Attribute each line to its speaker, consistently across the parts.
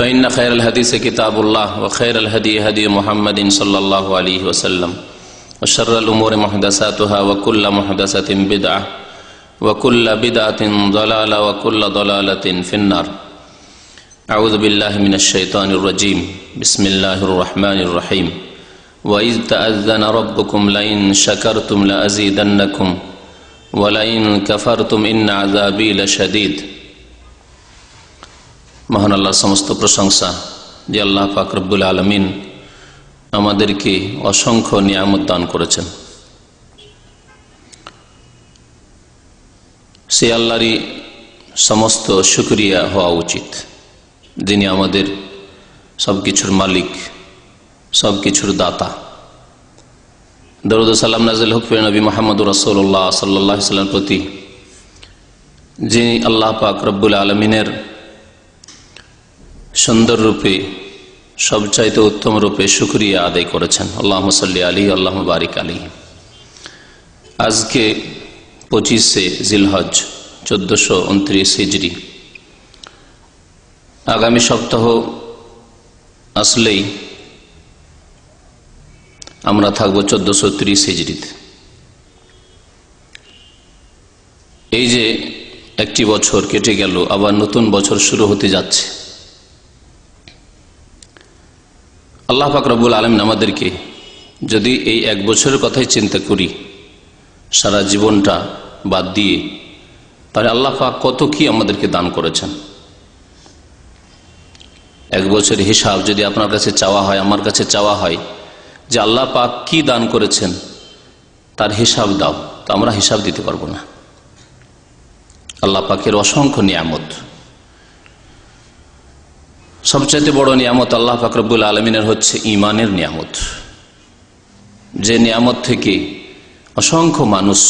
Speaker 1: فإن خير الحديث كتاب الله وخير الهدي هدي محمد صلى الله عليه وسلم وشر الأمور محدثاتها وكل محدثة بدعة وكل بدعة ضلالة وكل ضلالة في النار. أعوذ بالله من الشيطان الرجيم. بسم الله الرحمن الرحيم. وإذ تأذن ربكم لئن شكرتم لأزيدنكم ولئن كفرتم إن عذابي لشديد. মহান আল্লাহর সমস্ত প্রশংসা যে আল্লাহ ফাকরবুল আলমিন আমাদেরকে অসংখ্য নিয়ামত দান করেছেন। সে আল্লাহরই সমস্ত সুক্রিয়া হওয়া উচিত। যিনি আমাদের সব কিছুর মালিক সব কিছুর দাতা। দরুদ সাল্লাম নাজিল হুকফির নবী মোহাম্মদ রসোল্লাহ সাল্লাহ সাল্লাম প্রতি, যিনি আল্লাহ পাক রব্বুল আলমিনের সুন্দর রূপে সবচাইতে উত্তম রূপে সুক্রিয়া আদায় করেছেন। আল্লাহ সাল্লি আলী আল্লাহ বারিক আলী আজকে পঁচিশে জিলহজ, চোদ্দশো উনত্রিশ হিজড়ি আগামী সপ্তাহ আসলেই আমরা থাকব চোদ্দশো ত্রিশ হিজড়িতে এই যে একটি বছর কেটে গেল, আবার নতুন বছর শুরু হতে যাচ্ছে। আল্লাহ ফাকরবুল আলম আমাদেরকে যদি এই এক বছরের কথাই চিন্তা করি, সারা জীবনটা বাদ দিয়ে, তাহলে আল্লাহ পাক কত কি আমাদেরকে দান করেছেন? এক বছরের হিসাব যদি আপনার কাছে চাওয়া হয়, আমার কাছে চাওয়া হয় যে আল্লাহ পাক কি দান করেছেন, তার হিসাব দাও। তো আমরা হিসাব দিতে পারব না। আল্লাহ পাকের অসংখ্য নিয়ামত। সবচাইতে বড় নিয়ামত আল্লাহ ফাকরবুল আলমিনের হচ্ছে ইমানের নিয়ামত। যে নিয়ামত থেকে অসংখ্য মানুষ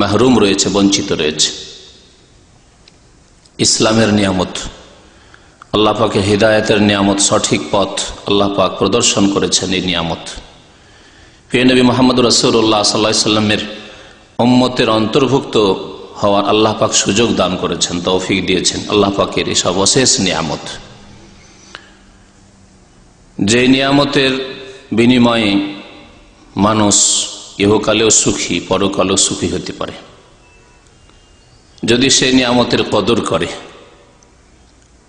Speaker 1: মাহরুম রয়েছে, বঞ্চিত রয়েছে। ইসলামের নিয়ামত, আল্লাহ পাকে হৃদায়তের নিয়ামত, সঠিক পথ আল্লাহ পাক প্রদর্শন করেছেন এই নিয়ামত। নবী মোহাম্মদ রসুল্লাহ সাল্লা সাল্লামের অম্মতের অন্তর্ভুক্ত হওয়ার আল্লাহ পাক সুযোগ দান করেছেন, তৌফিক দিয়েছেন আল্লাহ পাকের এই সর্বশেষ নিয়ামত। যে নিয়ামতের বিনিময়ে মানুষ ইহকালেও সুখী, পরকালেও সুখী হতে পারে। যদি সে নিয়ামতের কদর করে,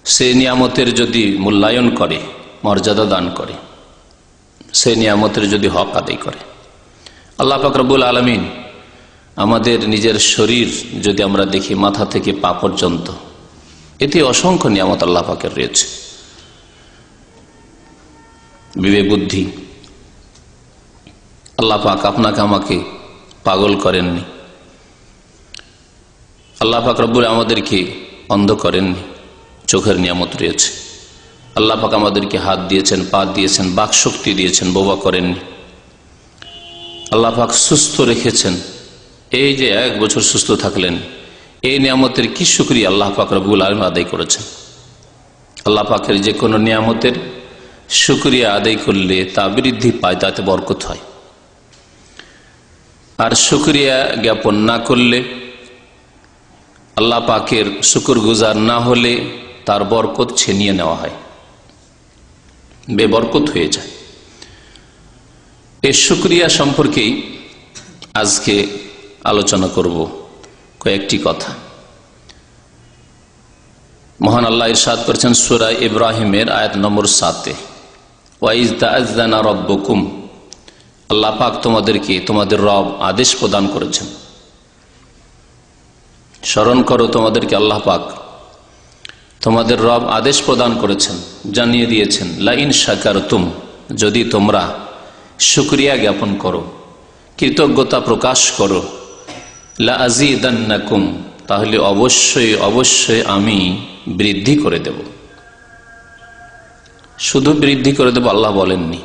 Speaker 1: সে নিয়ামতের যদি মূল্যায়ন করে, মর্যাদা দান করে, সে নিয়ামতের যদি হক আদায় করে। আল্লাহ ফাকরবুল আলমিন আমাদের নিজের শরীর যদি আমরা দেখি মাথা থেকে পা পর্যন্ত, এতে অসংখ্য নিয়ামত আল্লাহ পাকের রয়েছে। বিবেক বুদ্ধি আল্লাহ পাক আপনাকে আমাকে পাগল করেননি। আল্লাহ পাক রব্বুর আমাদেরকে অন্ধ করেননি। চোখের নিয়ামত রয়েছে। আল্লাহ পাক আমাদেরকে হাত দিয়েছেন, পা দিয়েছেন বাক শক্তি দিয়েছেন, বোবা করেননি। আল্লাহ পাক সুস্থ রেখেছেন। এই যে এক বছর সুস্থ থাকলেন, এই নিয়ামতের কি সুক্রিয়া আল্লাহ পাক রব্বুল আলম আদায় করেছেন? আল্লাহ পাকের যে কোনো নিয়ামতের সুক্রিয়া আদায় করলে তা বৃদ্ধি পায়, তাতে বরকত হয়। আর শুক্রিয়া জ্ঞাপন না করলে, আল্লাহ পাকের শুকুর গুজার না হলে তার বরকত ছিনিয়ে নেওয়া হয়। বেবরকত হয়ে যায়। এই শুক্রিয়া সম্পর্কেই আজকে আলোচনা করব কয়েকটি কথা। মহান আল্লাহ ইরশাদ করেছেন সুরা ইব্রাহিমের আয়াত নম্বর সাতে। ওয়াইজ রব্বকুম। আল্লাহ পাক তোমাদেরকে তোমাদের রব আদেশ প্রদান করেছেন। স্মরণ করো তোমাদেরকে আল্লাহ পাক তোমাদের রব আদেশ প্রদান করেছেন, জানিয়ে দিয়েছেন, লাইন সাকার তুম যদি তোমরা সুক্রিয়া জ্ঞাপন করো, কৃতজ্ঞতা প্রকাশ করো লাজিদান্নাকুম তাহলে অবশ্যই অবশ্যই আমি বৃদ্ধি করে দেব। শুধু বৃদ্ধি করে দেব, আল্লাহ বলেননি।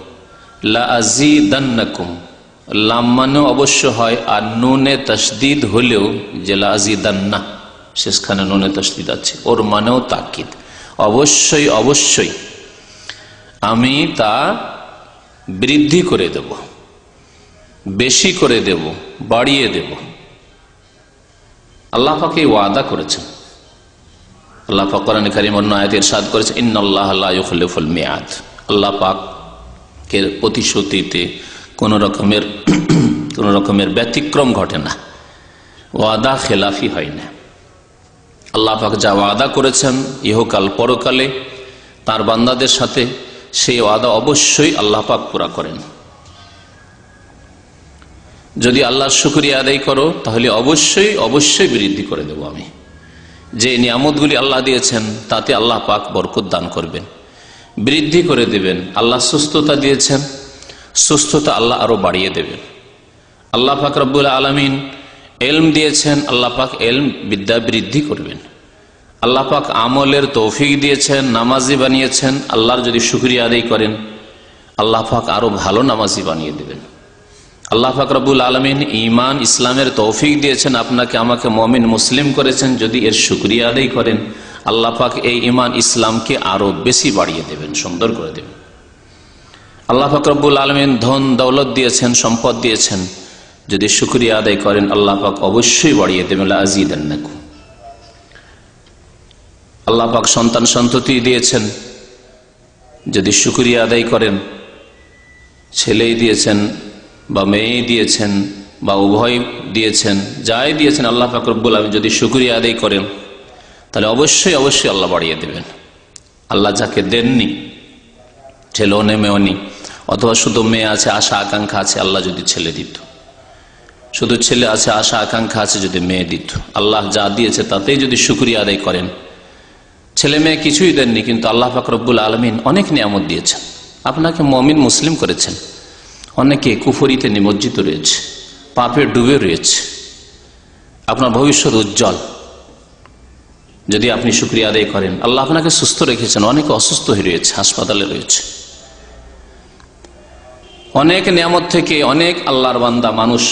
Speaker 1: লাজিদান্নাকুম লাম মানে অবশ্য হয়, আর নুনে তসদিদ হলেও যে লাজিদান্না শেষখানে নুনে তসদিদ আছে, ওর মানেও তাকিদ। অবশ্যই অবশ্যই আমি তা বৃদ্ধি করে দেব, বেশি করে দেব, বাড়িয়ে দেব। আল্লাহ পাকে ওয়াদা করেছেন। আল্লাহ ফকরান কারিম অন্য আয়াতের সাদ করেছে ইন্নআল্লাহফুল মেয়াদ। আল্লাহ পাকের প্রতিশ্রুতিতে কোন রকমের কোন রকমের ব্যতিক্রম ঘটে না। ওয়াদা খেলাফি হয় না। আল্লাহ পাক যা ওয়াদা করেছেন ইহকাল পরকালে, তার বান্দাদের সাথে সেই ওয়াদা অবশ্যই আল্লাহ পাক পুরা করেন। যদি আল্লাহর শুক্রিয়া আদায় করো, তাহলে অবশ্যই অবশ্যই বৃদ্ধি করে দেব আমি। যে নিয়ামতগুলি আল্লাহ দিয়েছেন, তাতে আল্লাহ পাক বরকত দান করবেন। বৃদ্ধি করে দেবেন। আল্লাহ সুস্থতা দিয়েছেন। সুস্থতা আল্লাহ আরও বাড়িয়ে দেবেন। আল্লাহ পাক রব্বুল আলমিন এলম দিয়েছেন। আল্লাহ পাক এলম বিদ্যা বৃদ্ধি করবেন। আল্লাহ পাক আমলের তৌফিক দিয়েছেন। নামাজি বানিয়েছেন। আল্লাহর যদি শুক্রিয়া আদায় করেন, আল্লাহ পাক আরও ভালো নামাজি বানিয়ে দেবেন। আল্লাহ ফাকরাবুল আলমিন ইমান ইসলামের তৌফিক দিয়েছেন, আপনাকে আমাকে মমিন, মুসলিম করেছেন, যদি এর শুক্রিয়া আদায় করেন, আল্লাহ পাক এই ইমান ইসলামকে আরও বেশি বাড়িয়ে দেবেন, সুন্দর করে দেবেন। আল্লাহ ফাকরাবুল আলমিন ধন, দৌলত দিয়েছেন, সম্পদ দিয়েছেন, যদি শুক্রিয়া আদায় করেন, আল্লাহ পাক অবশ্যই বাড়িয়ে দেবেন আজিদান্নাকু আল্লাহ পাক সন্তান সন্ততি দিয়েছেন, যদি শুক্রিয়া আদায় করেন, ছেলেই দিয়েছেন বা মেয়ে দিয়েছেন বা উভয় দিয়েছেন, যাই দিয়েছেন, আল্লাহ ফাকরবুল আলম যদি শুক্রিয়া আদায় করেন, তাহলে অবশ্যই অবশ্যই আল্লাহ বাড়িয়ে দেবেন। আল্লাহ যাকে দেননি, ছেলেও নেই মেয়েও নি অথবা শুধু মেয়ে আছে, আশা, আকাঙ্ক্ষা আছে, আল্লাহ যদি ছেলে দিত। শুধু ছেলে আছে, আশা, আকাঙ্ক্ষা আছে, যদি মেয়ে দিত। আল্লাহ যা দিয়েছে, তাতেই যদি শুক্রিয়া আদায় করেন। ছেলে মেয়ে কিছুই দেননি, কিন্তু আল্লাহ ফাকরবুল আলমিন অনেক নিয়ামত দিয়েছেন। আপনাকে মমিন মুসলিম করেছেন। অনেকে কুফরিতে নিমজ্জিত রয়েছে পাপে ডুবে রয়েছে। আপনার ভবিষ্যৎ উজ্জ্বল। যদি আপনি সুক্রিয়া আদায় করেন, আল্লাহ আপনাকে সুস্থ রেখেছেন, অনেকে অসুস্থ হয়ে রয়েছে, হাসপাতালে রয়েছে। অনেক নিয়ামত থেকে অনেক আল্লাহর বান্দা মানুষ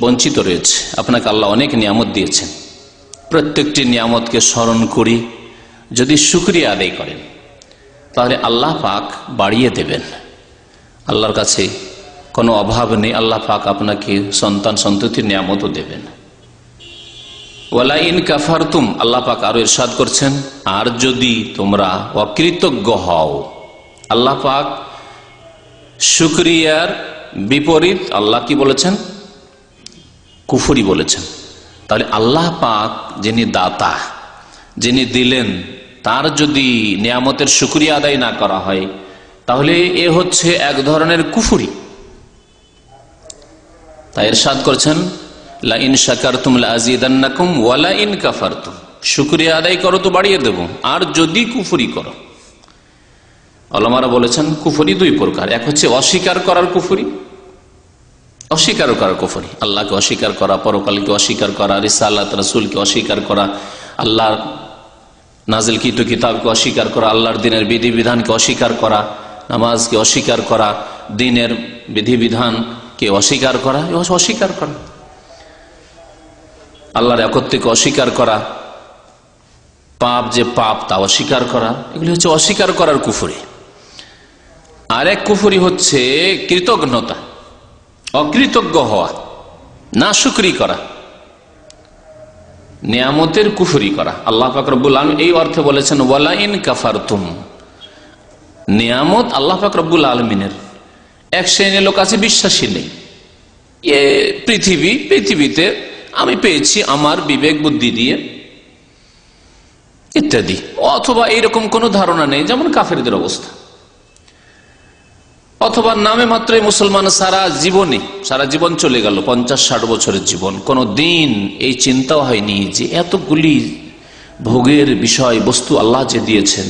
Speaker 1: বঞ্চিত রয়েছে। আপনাকে আল্লাহ অনেক নিয়ামত দিয়েছেন। প্রত্যেকটি নিয়ামতকে স্মরণ করি, যদি সুক্রিয়া আদায় করেন, তাহলে আল্লাহ পাক বাড়িয়ে দেবেন। আল্লাহর কাছে কোনো অভাব নেই, আল্লাহ পাক আপনাকে সন্তান সন্ততির নিয়ামতও দেবেন। ওয়ালা ইন কাফারতুম, আল্লাহ পাক আরও ইরশাদ করছেন, আর যদি তোমরা অকৃতজ্ঞ হও, আল্লাহ পাক শুক্রিয়ার বিপরীত আল্লাহ কি বলেছেন? কুফুরি বলেছেন। তাহলে আল্লাহ পাক যিনি দাতা, যিনি দিলেন, তার যদি নিয়ামতের শুক্রিয়া আদায় না করা হয়, তাহলে এ হচ্ছে এক ধরনের কুফুরি। তাই এরশাদ করছেন, লাইন শাকার তুম লাজিদান্নাকুম ওয়ালা ইন কাফার তুম শুক্রিয়া আদায় করো তো বাড়িয়ে দেব, আর যদি কুফুরি করো। অলমারা বলেছেন, কুফুরি দুই প্রকার, এক হচ্ছে অস্বীকার করার কুফুরি অস্বীকার করার কুফুরি। আল্লাহকে অস্বীকার করা, পরকালকে অস্বীকার করা রিসাল্লাহ রসুলকে অস্বীকার করা, আল্লাহর নাজিল কিতু কিতাবকে অস্বীকার করা, আল্লাহর দিনের বিধিবিধানকে অস্বীকার করা, নামাজকে অস্বীকার করা, দিনের বিধিবিধানকে অস্বীকার করা? অস্বীকার করা। আল্লাহর একত্রিকে অস্বীকার করা। পাপ যে পাপ, তা অস্বীকার করা। এগুলি হচ্ছে অস্বীকার করার কুফুরি। আরেক কুফুরি হচ্ছে কৃতজ্ঞতা। অকৃতজ্ঞ হওয়া। না শুক্রি করা। নিয়ামতের কুফুরি করা। আল্লাহ ফাকরবুল আলম এই অর্থে বলেছেন, ওয়ালাইন কাফার তুম নিয়ামত আল্লাহ ফাকরবুল আলমিনের। এক শ্রেণির লোক আছে বিশ্বাসী নেই। পৃথিবী, পৃথিবীতে আমি পেয়েছি আমার বিবেক, বুদ্ধি দিয়ে ইত্যাদি। অথবা এইরকম কোন ধারণা নেই, যেমন কাফেরদের অবস্থা। অথবা নামে মাত্রই মুসলমান সারা জীবনে সারা জীবন চলে গেল, পঞ্চাশ, ষাট বছরের জীবন। কোনো দিন এই চিন্তাও হয়নি যে এতগুলি ভোগের বিষয়, বস্তু আল্লাহ যে দিয়েছেন,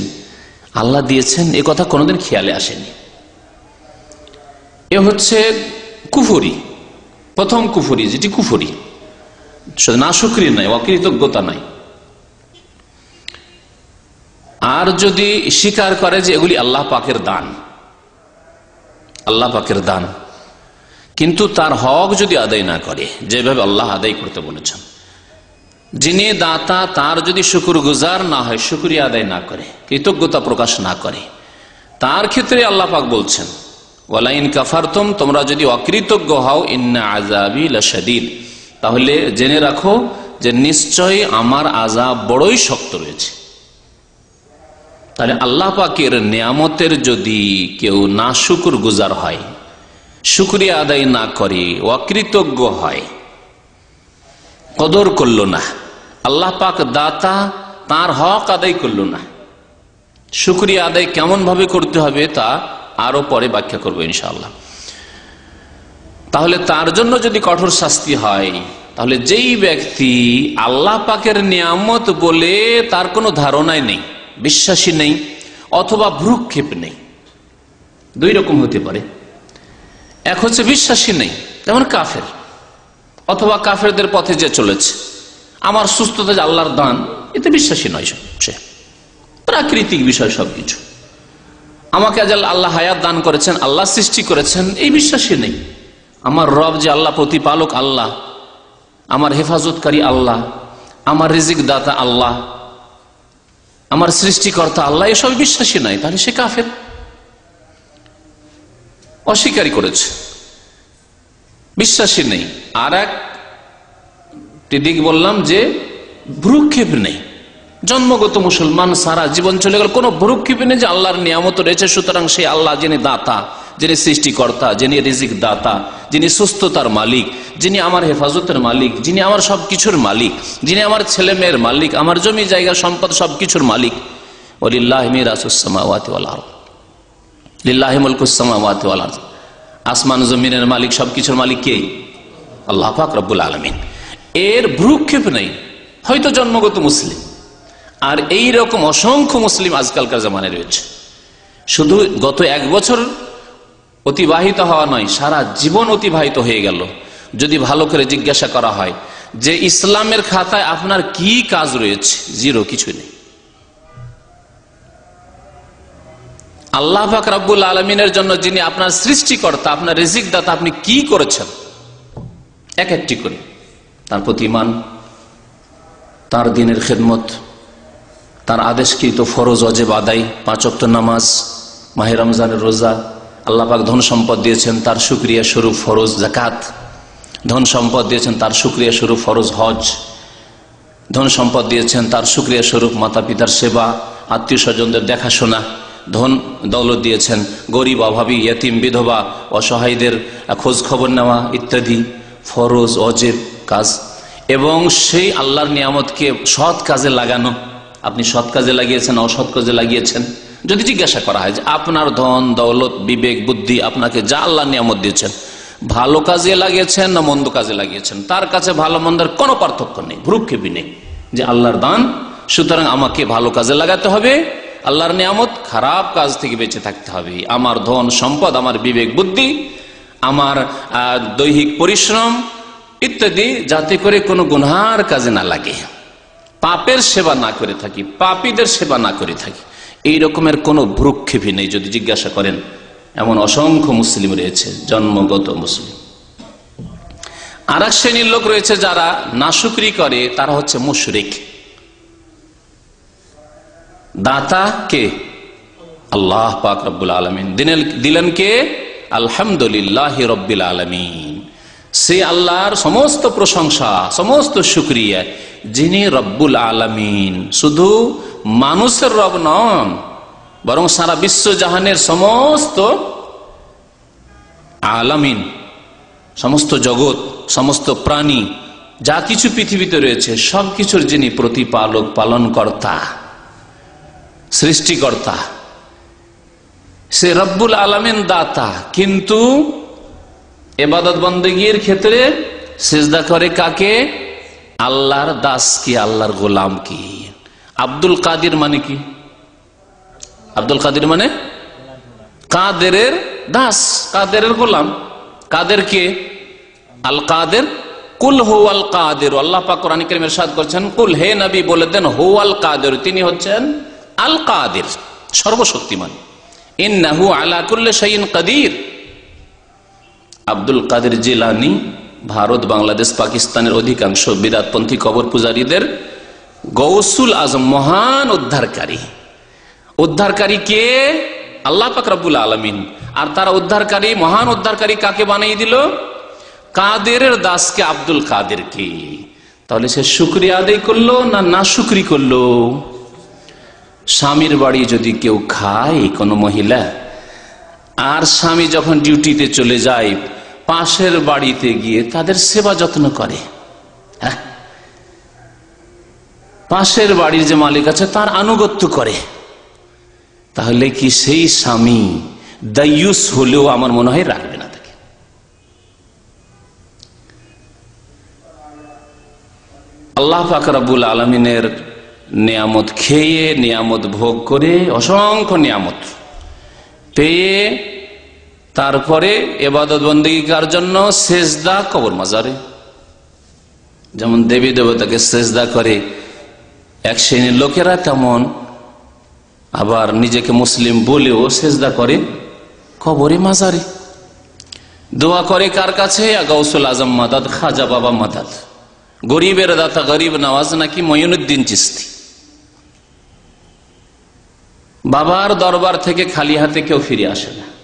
Speaker 1: আল্লাহ দিয়েছেন, এ কথা কোনোদিন খেয়ালে আসেনি। এ হচ্ছে কুফুরি, প্রথম কুফুরি, যেটি কুফুরি। না সুক্রি নয় অকৃতজ্ঞতা নয় আর যদি স্বীকার করে যে এগুলি আল্লাহ পাকের দান, আল্লাহ পাকের দান, কিন্তু তার হক যদি আদায় না করে, যেভাবে আল্লাহ আদায় করতে বলেছেন, যিনি দাতা, তার যদি শুকুর গুজার না হয় শুক্রিয়া আদায় না করে, কৃতজ্ঞতা প্রকাশ না করে, তার ক্ষেত্রে আল্লাহ পাক বলছেন ওয়ালাইন কাফারতম, তোমরা যদি অকৃতজ্ঞ হও, ইন্না আজাবি লাশাদিদ। তাহলে জেনে রাখো যে নিশ্চয়ই আমার আজাব বড়ই শক্ত রয়েছে। তাহলে আল্লাহ পাকের নিয়ামতের যদি কেউ না শুকুর গুজার হয়, শুক্রিয়া আদায় না করে, অকৃতজ্ঞ হয়, কদর করল না, আল্লাহ পাক দাতা তার হক আদায় করল না। শুক্রিয়া আদায় কেমন ভাবে করতে হবে তা আরও পরে ব্যাখ্যা করব ইনশাল্লাহ তাহলে তার জন্য যদি কঠোর শাস্তি হয়, তাহলে যেই ব্যক্তি আল্লাহ পাকের নিয়ামত বলে তার কোনো ধারণাই নেই বিশ্বাসী নেই, অথবা ভ্রুক্ষেপ নেই। দুই রকম হতে পারে। এক হচ্ছে বিশ্বাসী নেই, যেমন কাফের, অথবা কাফেরদের পথে যে চলেছে, আমার সুস্থতা যে আল্লাহর দান, এতে বিশ্বাসী নয় সে। প্রাকৃতিক বিষয় সবকিছু। আমাকে আজ আল্লাহ হায়াত দান করেছেন, আল্লাহ সৃষ্টি করেছেন, এই বিশ্বাসী নেই। আমার রব যে আল্লাহ, প্রতিপালক আল্লাহ, আমার হেফাজতকারী আল্লাহ, আমার রিজিক দাতা আল্লাহ, আমার সৃষ্টিকর্তা আল্লাহ, এসব বিশ্বাসী নাই, তাহলে সে কাফের। অস্বীকারী করেছে। বিশ্বাসী নেই। আর এক দিক বললাম যে ভ্রুক্ষেপ নেই। জন্মগত মুসলমান সারা জীবন চলে গেল। কোনো ভ্রুক্ষেপ নেই যে আল্লাহর নিয়ামত রয়েছে, সুতরাং সেই আল্লাহ যিনি দাতা, যিনি সৃষ্টিকর্তা, যিনি রিজিক দাতা যিনি সুস্থতার মালিক, যিনি আমার হেফাজতের মালিক, যিনি আমার সব কিছুর মালিক, যিনি আমার ছেলে মেয়ের মালিক, আমার জমি জায়গা সম্পদ সব কিছুর মালিক আসমান, জমিনের মালিক, সবকিছুর মালিক কে? আল্লাহ পাক রব্বুল আলমিন। এর ভ্রুক্ষেপ নেই। হয়তো জন্মগত মুসলিম। আর এই রকম অসংখ্য মুসলিম আজকালকার জামানে রয়েছে। শুধু গত এক বছর অতিবাহিত হওয়া নয়, সারা জীবন অতিবাহিত হয়ে গেল। যদি ভালো করে জিজ্ঞাসা করা হয় যে ইসলামের খাতায় আপনার কি কাজ রয়েছে, জিরো কিছু নেই। আল্লাহ পাক রাব্বুল আলমিনের জন্য যিনি আপনার সৃষ্টিকর্তা, আপনার রিজিক দাতা আপনি কি করেছেন? এক একটি করে। তার প্রতি মান তার দিনের খেদমত তার আদেশকৃত ফরজ অজেব আদায় পাঁচক্ত নামাজ, মাহে রমজানের রোজা আল্লাপাক ধন সম্পদ দিয়েছেন, তার সুক্রিয়া স্বরূপ ফরজ জাকাত ধন সম্পদ দিয়েছেন, তার সুক্রিয়া স্বরূপ ফরজ হজ। ধন সম্পদ দিয়েছেন, তার সুক্রিয়া স্বরূপ মাতা পিতার সেবা, আত্মীয় স্বজনদের দেখাশোনা। ধন দৌলত দিয়েছেন, গরিব, অভাবী, ইয়তিম, বিধবা, অসহায়দের খোঁজ খবর নেওয়া ইত্যাদি। ফরজ, অজেব কাজ। এবং সেই আল্লাহর নিয়ামতকে সৎ কাজে লাগানো। আপনি সৎ কাজে লাগিয়েছেন, অসৎ কাজে লাগিয়েছেন। যদি জিজ্ঞাসা করা হয় যে আপনার ধন, দৌলত, বিবেক, বুদ্ধি আপনাকে যা আল্লাহ নিয়ামত দিয়েছেন, ভালো কাজে লাগিয়েছেন না মন্দ কাজে লাগিয়েছেন, তার কাছে ভালো মন্দের কোনো পার্থক্য নেই, ভ্রুক্ষেপই নেই। যে আল্লাহর দান, সুতরাং আমাকে ভালো কাজে লাগাতে হবে, আল্লাহর নিয়ামত, খারাপ কাজ থেকে বেঁচে থাকতে হবে। আমার ধন, সম্পদ, আমার বিবেক, বুদ্ধি, আমার দৈহিক পরিশ্রম ইত্যাদি যাতে করে কোনো গুনহার কাজে না লাগে। পাপের সেবা না করে থাকি, পাপীদের সেবা না করে থাকি। এই রকমের কোনো ভ্রুক্ষেপই নেই। যদি জিজ্ঞাসা করেন, এমন অসংখ্য মুসলিম রয়েছে, জন্মগত মুসলিম। আর এক শ্রেণির লোক রয়েছে যারা নাশুকরি করে, তারা হচ্ছে মুশরিক। দাতা কে? আল্লাহ পাক রব্বুল আলমিন। দিলেন কে? আলহামদুলিল্লাহ রব্বিল আলমিন। সে আল্লাহর সমস্ত প্রশংসা, সমস্ত সুক্রিয়া যিনি রব্বুল আলমিন। শুধু মানুষের রব নন, বরং সারা বিশ্ব জাহানের সমস্ত আলামিন, সমস্ত জগৎ, সমস্ত প্রাণী, যা কিছু পৃথিবীতে রয়েছে, সবকিছুর যিনি প্রতিপালক, পালনকর্তা, সৃষ্টিকর্তা, সে রব্বুল আলমিন দাতা। কিন্তু এবাদত বন্দগীর ক্ষেত্রে সেজদা করে কাকে? আল্লাহর দাস কি, আল্লাহর গোলাম কি? আব্দুল কাদির মানে কি? আব্দুল কাদির মানে? কাদের দাস কাদের গোলাম। কাদের কে? আল কাদের। কুল হো আল কাদের। আল্লাহ পাক কোরআন সাদ করছেন, কুল হে নবী বলে দেন হো আল কাদের। তিনি হচ্ছেন আল কাদের, সর্বশক্তিমান। ইন্নাহু আলা কুল্লে শাইন কাদির। আব্দুল কাদের জিলানি ভারত, বাংলাদেশ, পাকিস্তানের অধিকাংশ বিরাটপন্থী কবর পূজারীদের গৌসুল আজম মহান উদ্ধারকারী। উদ্ধারকারী কে? আল্লাহ পাক রব্বুল আলমিন। আর তারা উদ্ধারকারী, মহান উদ্ধারকারী কাকে বানিয়ে দিল? কাদের দাসকে আব্দুল কাদের কে তাহলে সে শুক্রিয়া আদায় করল না না শুক্রি করল? স্বামীর বাড়ি যদি কেউ খায় কোনো মহিলা, আর স্বামী যখন ডিউটিতে চলে যায় পাশের বাড়িতে গিয়ে তাদের সেবা যত্ন করে। হ্যাঁ? পাশের বাড়ির যে মালিক আছে, তার আনুগত্য করে। তাহলে কি সেই স্বামী দায়ুস হলেও আমার মনে হয় রাখবে না তাকে? আল্লাহ ফাকরাবুল আলমিনের নিয়ামত খেয়ে, নিয়ামত ভোগ করে, অসংখ্য নিয়ামত পেয়ে তারপরে এবাদত বন্দীকার জন্য? সেজদা কবর মাজারে। যেমন দেবী দেবতাকে সেজদা করে। এক শ্রেণির লোকেরা তেমন। আবার নিজেকে মুসলিম বলেও সেজদা করে কবরে মাজারে। দোয়া করে কার কাছে? গৌসুল আজম মাদাদ, খাজা বাবা মাদাদ। গরিবের দাতা গরিব নওয়াজ নাকি ময়নুদ্দিন চিস্তি? বাবার দরবার থেকে খালি হাতে কেউ ফিরে আসে না।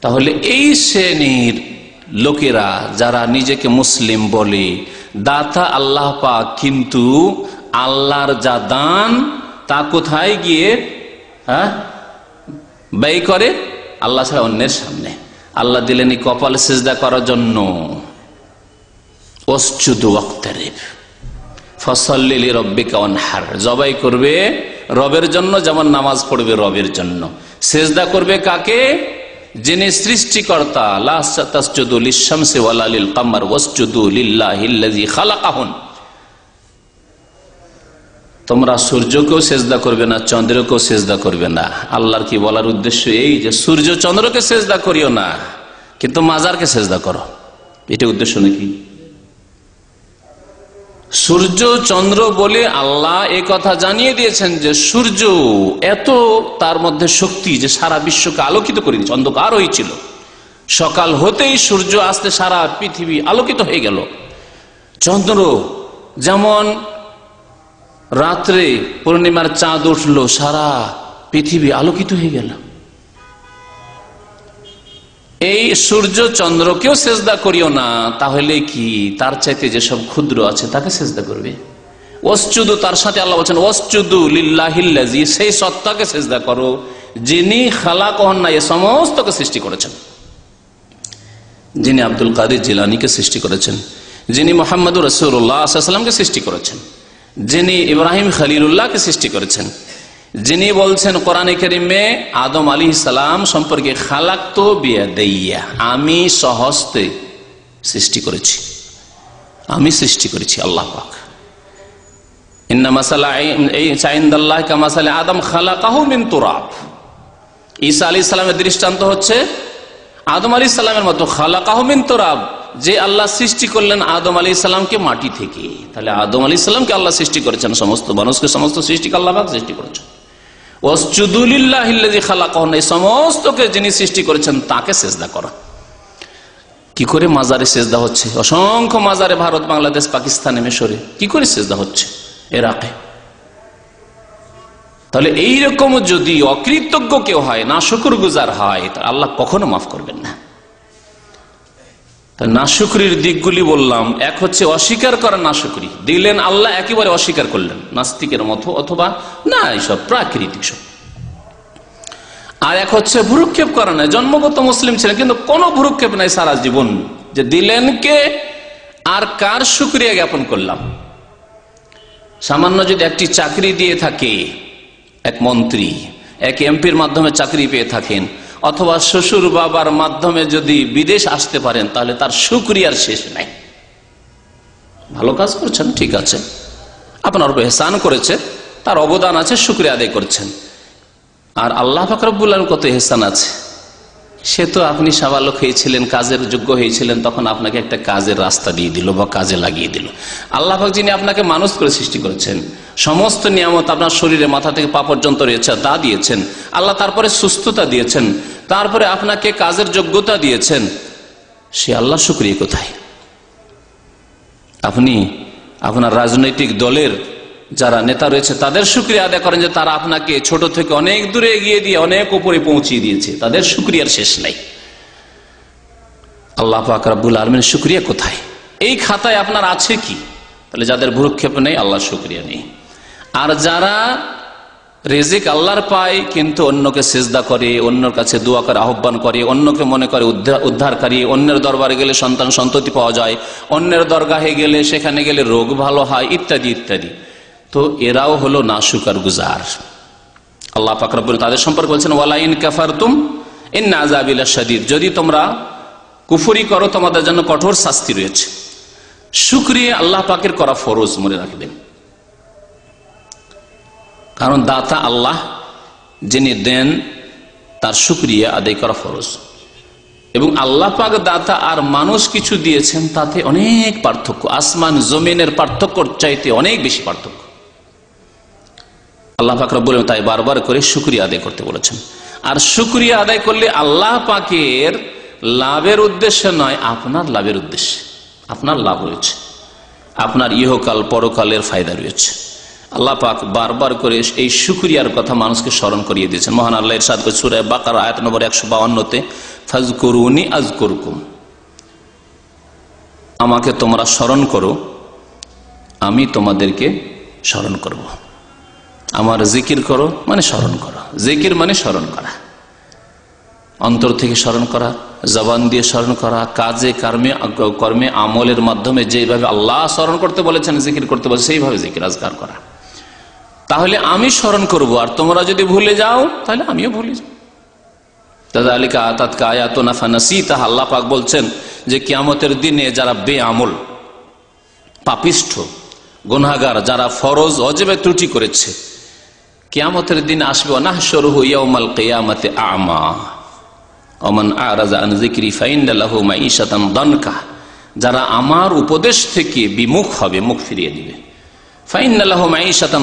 Speaker 1: তাহলে এই শ্রেণির লোকেরা যারা নিজেকে মুসলিম বলে, দাতা আল্লাহ পাক কিন্তু আল্লাহর যা দান, তা কোথায় গিয়ে হ্যাঁ ব্যয় করে? আল্লাহ ছাড়া অন্যের সামনে। আল্লাহ দিলেন এই কপাল সেজদা করার জন্য। জবাই করবে রবের জন্য, যেমন নামাজ পড়বে রবের জন্য। সেজদা করবে কাকে? যিনি সৃষ্টিকর্তা তোমরা সূর্যকেও সেজদা করবে না, চন্দ্রকেও সেজদা করবে না। আল্লাহর কি বলার উদ্দেশ্য এই যে সূর্য চন্দ্রকে সেজদা করিও না, কিন্তু মাজারকে সেজদা করো। এটা উদ্দেশ্য নাকি? সূর্য, চন্দ্র বলে আল্লাহ এ কথা জানিয়ে দিয়েছেন যে সূর্য এত তার মধ্যে শক্তি যে সারা বিশ্বকে আলোকিত করে দিচ্ছে অন্ধকার হয়েছিল সকাল হতেই সূর্য আসতে সারা পৃথিবী আলোকিত হয়ে গেল। চন্দ্র যেমন রাত্রে পূর্ণিমার চাঁদ উঠল, সারা পৃথিবী আলোকিত হয়ে গেল। এই সূর্য চন্দ্রকেও সেজদা করিও না, তাহলে কি তার চাইতে যেসব ক্ষুদ্র আছে তাকে সেজদা করবে? ওসচুদু তার সাথে আল্লাহ বলছেন ওসচুদু লিল্লাহিল্লাজি সেই সত্তাকে সেজদা করো, যিনি খালা কহন না এ সমস্তকে সৃষ্টি করেছেন। যিনি আব্দুল কাদের জিলানিকে সৃষ্টি করেছেন, যিনি মোহাম্মদুর রসুল্লাহামকে সৃষ্টি করেছেন, যিনি ইব্রাহিম খালিলুল্লাহকে সৃষ্টি করেছেন যিনি বলছেন, কোরআন করিমে আদম আলী সালাম সম্পর্কে খালাক তো বিয়া আমি সহস্তে সৃষ্টি করেছি। আমি সৃষ্টি করেছি, আল্লাহ পাক। ঈসা দৃষ্টান্ত হচ্ছে, আদম মতো যে আল্লাহ সৃষ্টি করলেন আদম মাটি থেকে। তাহলে আদম সৃষ্টি করেছেন, সমস্ত মানুষকে সমস্ত সৃষ্টিকে আল্লাহ সৃষ্টি করেছেন। সমস্তকে যিনি সৃষ্টি করেছেন, তাকে সেজদা করা। কি করে মাজারে সেজদা হচ্ছে? অসংখ্য মাজারে ভারত, বাংলাদেশ, পাকিস্তানে, মেশরে কি করে সেজদা হচ্ছে? এরাকে। তাহলে এইরকম যদি অকৃতজ্ঞ কেউ হয় না শুকুর গুজার হয় আল্লাহ কখনো মাফ করবেন না। নাশুকরির দিকগুলি বললাম, এক হচ্ছে অস্বীকার করা নাশুকরি। দিলেন আল্লাহ, একেবারে অস্বীকার করলেন। নাস্তিকের মতো অথবা না, এইসব প্রাকৃতিক সব। আর এক হচ্ছে ভুরুক্ষেপ করা নাই জন্মগত মুসলিম ছিলেন, কিন্তু কোনো ভুরুক্ষেপ নাই সারা জীবন। যে দিলেন কে, আর কার সুক্রিয়া জ্ঞাপন করলাম। সামান্য যদি একটি চাকরি দিয়ে থাকে, এক মন্ত্রী, এক এমপির মাধ্যমে চাকরি পেয়ে থাকেন অথবা শ্বশুর বাবার মাধ্যমে যদি বিদেশ আসতে পারেন, তাহলে তার সুক্রিয়ার শেষ নাই। ভালো কাজ করছেন, ঠিক আছে। আপনার উপর হেসান করেছে, তার অবদান আছে সুক্রিয়া আদায় করছেন। আর আল্লাহ ফাকরবুল্লাহ কত হেসান আছে। সে তো আপনি সাবালক হয়েছিলেন, কাজের যোগ্য হয়েছিলেন, তখন আপনাকে একটা কাজের রাস্তা দিয়ে দিল বা কাজে লাগিয়ে দিল। আল্লাহ যিনি আপনাকে মানুষ করে সৃষ্টি করেছেন, সমস্ত নিয়ামত আপনার শরীরে মাথা থেকে পা পর্যন্ত রয়েছে, তা দিয়েছেন। আল্লাহ তারপরে সুস্থতা দিয়েছেন, তারপরে আপনাকে কাজের যোগ্যতা দিয়েছেন। সে আল্লাহ শুক্রিয়া কোথায়? আপনি আপনার রাজনৈতিক দলের যারা নেতা রয়েছে, তাদের সুক্রিয়া আদায় করেন যে তারা আপনাকে ছোট থেকে অনেক দূরে এগিয়ে দিয়ে অনেক উপরে পৌঁছিয়ে দিয়েছে। তাদের সুক্রিয়ার শেষ নাই। আল্লাহ আকরাবুল আলমের সুক্রিয়া কোথায়? এই খাতায় আপনার আছে কি? তাহলে যাদের ভুরুক্ষেপ নেই আল্লাহ সুক্রিয়া নেই। আর যারা রেজিক আল্লাহর পায়, কিন্তু অন্যকে সেজদা করে, অন্যর কাছে দোয়া করে, আহ্বান করে, অন্যকে মনে করে উদ্ধারকারী, অন্যের দরবারে গেলে সন্তান সন্ততি পাওয়া যায়, অন্যের দরগাহে গেলে, সেখানে গেলে রোগ ভালো হয়, ইত্যাদি ইত্যাদি। তো এরাও হলো না শুকার গুজার। আল্লাহ ফাকরাবুল তাদের সম্পর্কে বলছেন, ওয়ালাইন কাফার তুম ইন নাজাবিল্লা শদীদ। যদি তোমরা কুফুরি করো, তোমাদের জন্য কঠোর শাস্তি রয়েছে। শুক্রিয়া আল্লাহ পাকের করা ফরজ মনে রাখবেন। কারণ দাতা আল্লাহ, যিনি দেন, তার শুক্রিয়া আদায় করা ফরজ। এবং আল্লাহ পাক দাতা আর মানুষ কিছু দিয়েছেন, তাতে অনেক পার্থক্য। আসমান, জমিনের পার্থক্য চাইতে অনেক বেশি পার্থক্য। আল্লাহ পাক বলেন তাই বারবার করে শুক্রিয়া আদায় করতে বলেছেন। আর শুক্রিয়া আদায় করলে আল্লাহ পাকের লাভের উদ্দেশ্যে নয়, আপনার লাভের উদ্দেশ্যে। আপনার লাভ রয়েছে। আপনার ইহকাল, পরকালের ফায়দা রয়েছে। আল্লাহ পাক বারবার করে এই শুক্রিয়ার কথা মানুষকে স্মরণ করিয়ে দিয়েছেন। মহান আল্লাহ ইরশাদ সুরে বাকার আয়াত নম্বর একশো বাউন্নতে আজ করুকুম আমাকে তোমরা স্মরণ করো, আমি তোমাদেরকে স্মরণ করব। আমার জিকির করো মানে স্মরণ করো। জিকির মানে স্মরণ করা। অন্তর থেকে স্মরণ করা, জবান দিয়ে স্মরণ করা, কাজে, কর্মে কর্মে, আমলের মাধ্যমে যেভাবে আল্লাহ স্মরণ করতে বলেছেন, জিকির করতে বলে সেইভাবে জিকির আজগার করা। তাহলে আমি স্মরণ করব, আর তোমরা যদি ভুলে যাও, তাহলে আমিও ভুলে যাও দাদা আলিকা আতাতকা আয়াত নাফানাসি তাহা আল্লাহ পাক বলছেন যে কিয়ামতের দিনে যারা বে আমল পাপিষ্ঠ গুনাগার যারা ফরজ, অজেবে ত্রুটি করেছে কিয়ামতের দিন আসবে অনাহসরু ইয়াউমাল কিয়ামতে আমা। অমন আরাজা আন জিকরি ফাইন্দাল্লাহু মাইশাতান দনকা। যারা আমার উপদেশ থেকে বিমুখ হবে, মুখ ফিরিয়ে দিবে।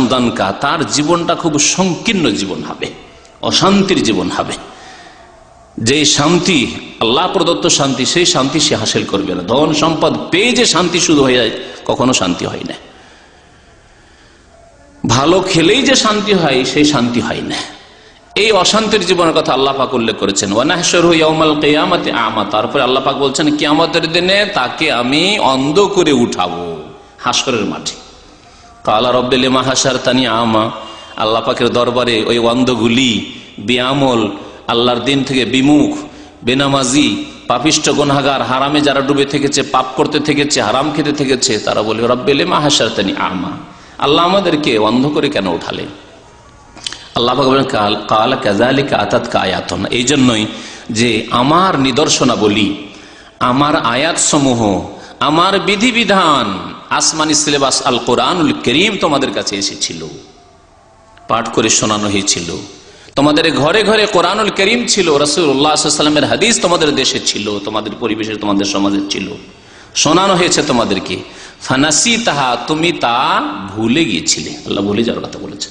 Speaker 1: দনকা। তার জীবনটা খুব সংকীর্ণ জীবন হবে, অশান্তির জীবন হবে। যে শান্তি, আল্লাহ প্রদত্ত শান্তি, সেই শান্তি সে হাসিল করবে না। ধন সম্পদ পেয়ে যে শান্তি শুধু হয়ে যায়, কখনো শান্তি হয় না। ভালো খেলেই যে শান্তি হয়, সেই শান্তি হয় না। এই অশান্তির জীবনের কথা আল্লাহ পাক উল্লেখ করেছেন। আমা। তারপরে আল্লাহ পাক বলছেন, কিয়ামতের দিনে তাকে আমি অন্ধ করে উঠাবো হাসরের মাঠে। কালা রব্বেলিমা হাসার তানি আমা। আল্লাহ পাকের দরবারে ওই অন্ধগুলি, বিয়ামল, আল্লাহর দিন থেকে বিমুখ, বেনামাজি, পাপিষ্ট গুনাগার হারামে যারা ডুবে থেকেছে, পাপ করতে থেকেছে, হারাম খেতে থেকেছে, তারা বলে রব্বেলিমা হাসার তানি আমা। আল্লাহ আমাদেরকে অন্ধ করে কেন উঠালে? আল্লাহ বলেন, কালা কাজালিকা আতাত আয়াতন। এই জন্যই যে আমার নিদর্শনা বলি আমার আয়াত সমূহ আমার বিধিবিধান, আসমানি সিলেবাস আল কোরআনুল করিম তোমাদের কাছে এসেছিল। পাঠ করে শোনানো হয়েছিল। তোমাদের ঘরে ঘরে কোরআনুল করিম ছিল রসুল্লাহামের হাদিস তোমাদের দেশে ছিল, তোমাদের পরিবেশে, তোমাদের সমাজে ছিল। শোনানো হয়েছে তোমাদেরকে। ফানাসি তাহা তুমি তা ভুলে গিয়েছিলে। আল্লাহ ভুলে যাওয়ার কথা বলেছে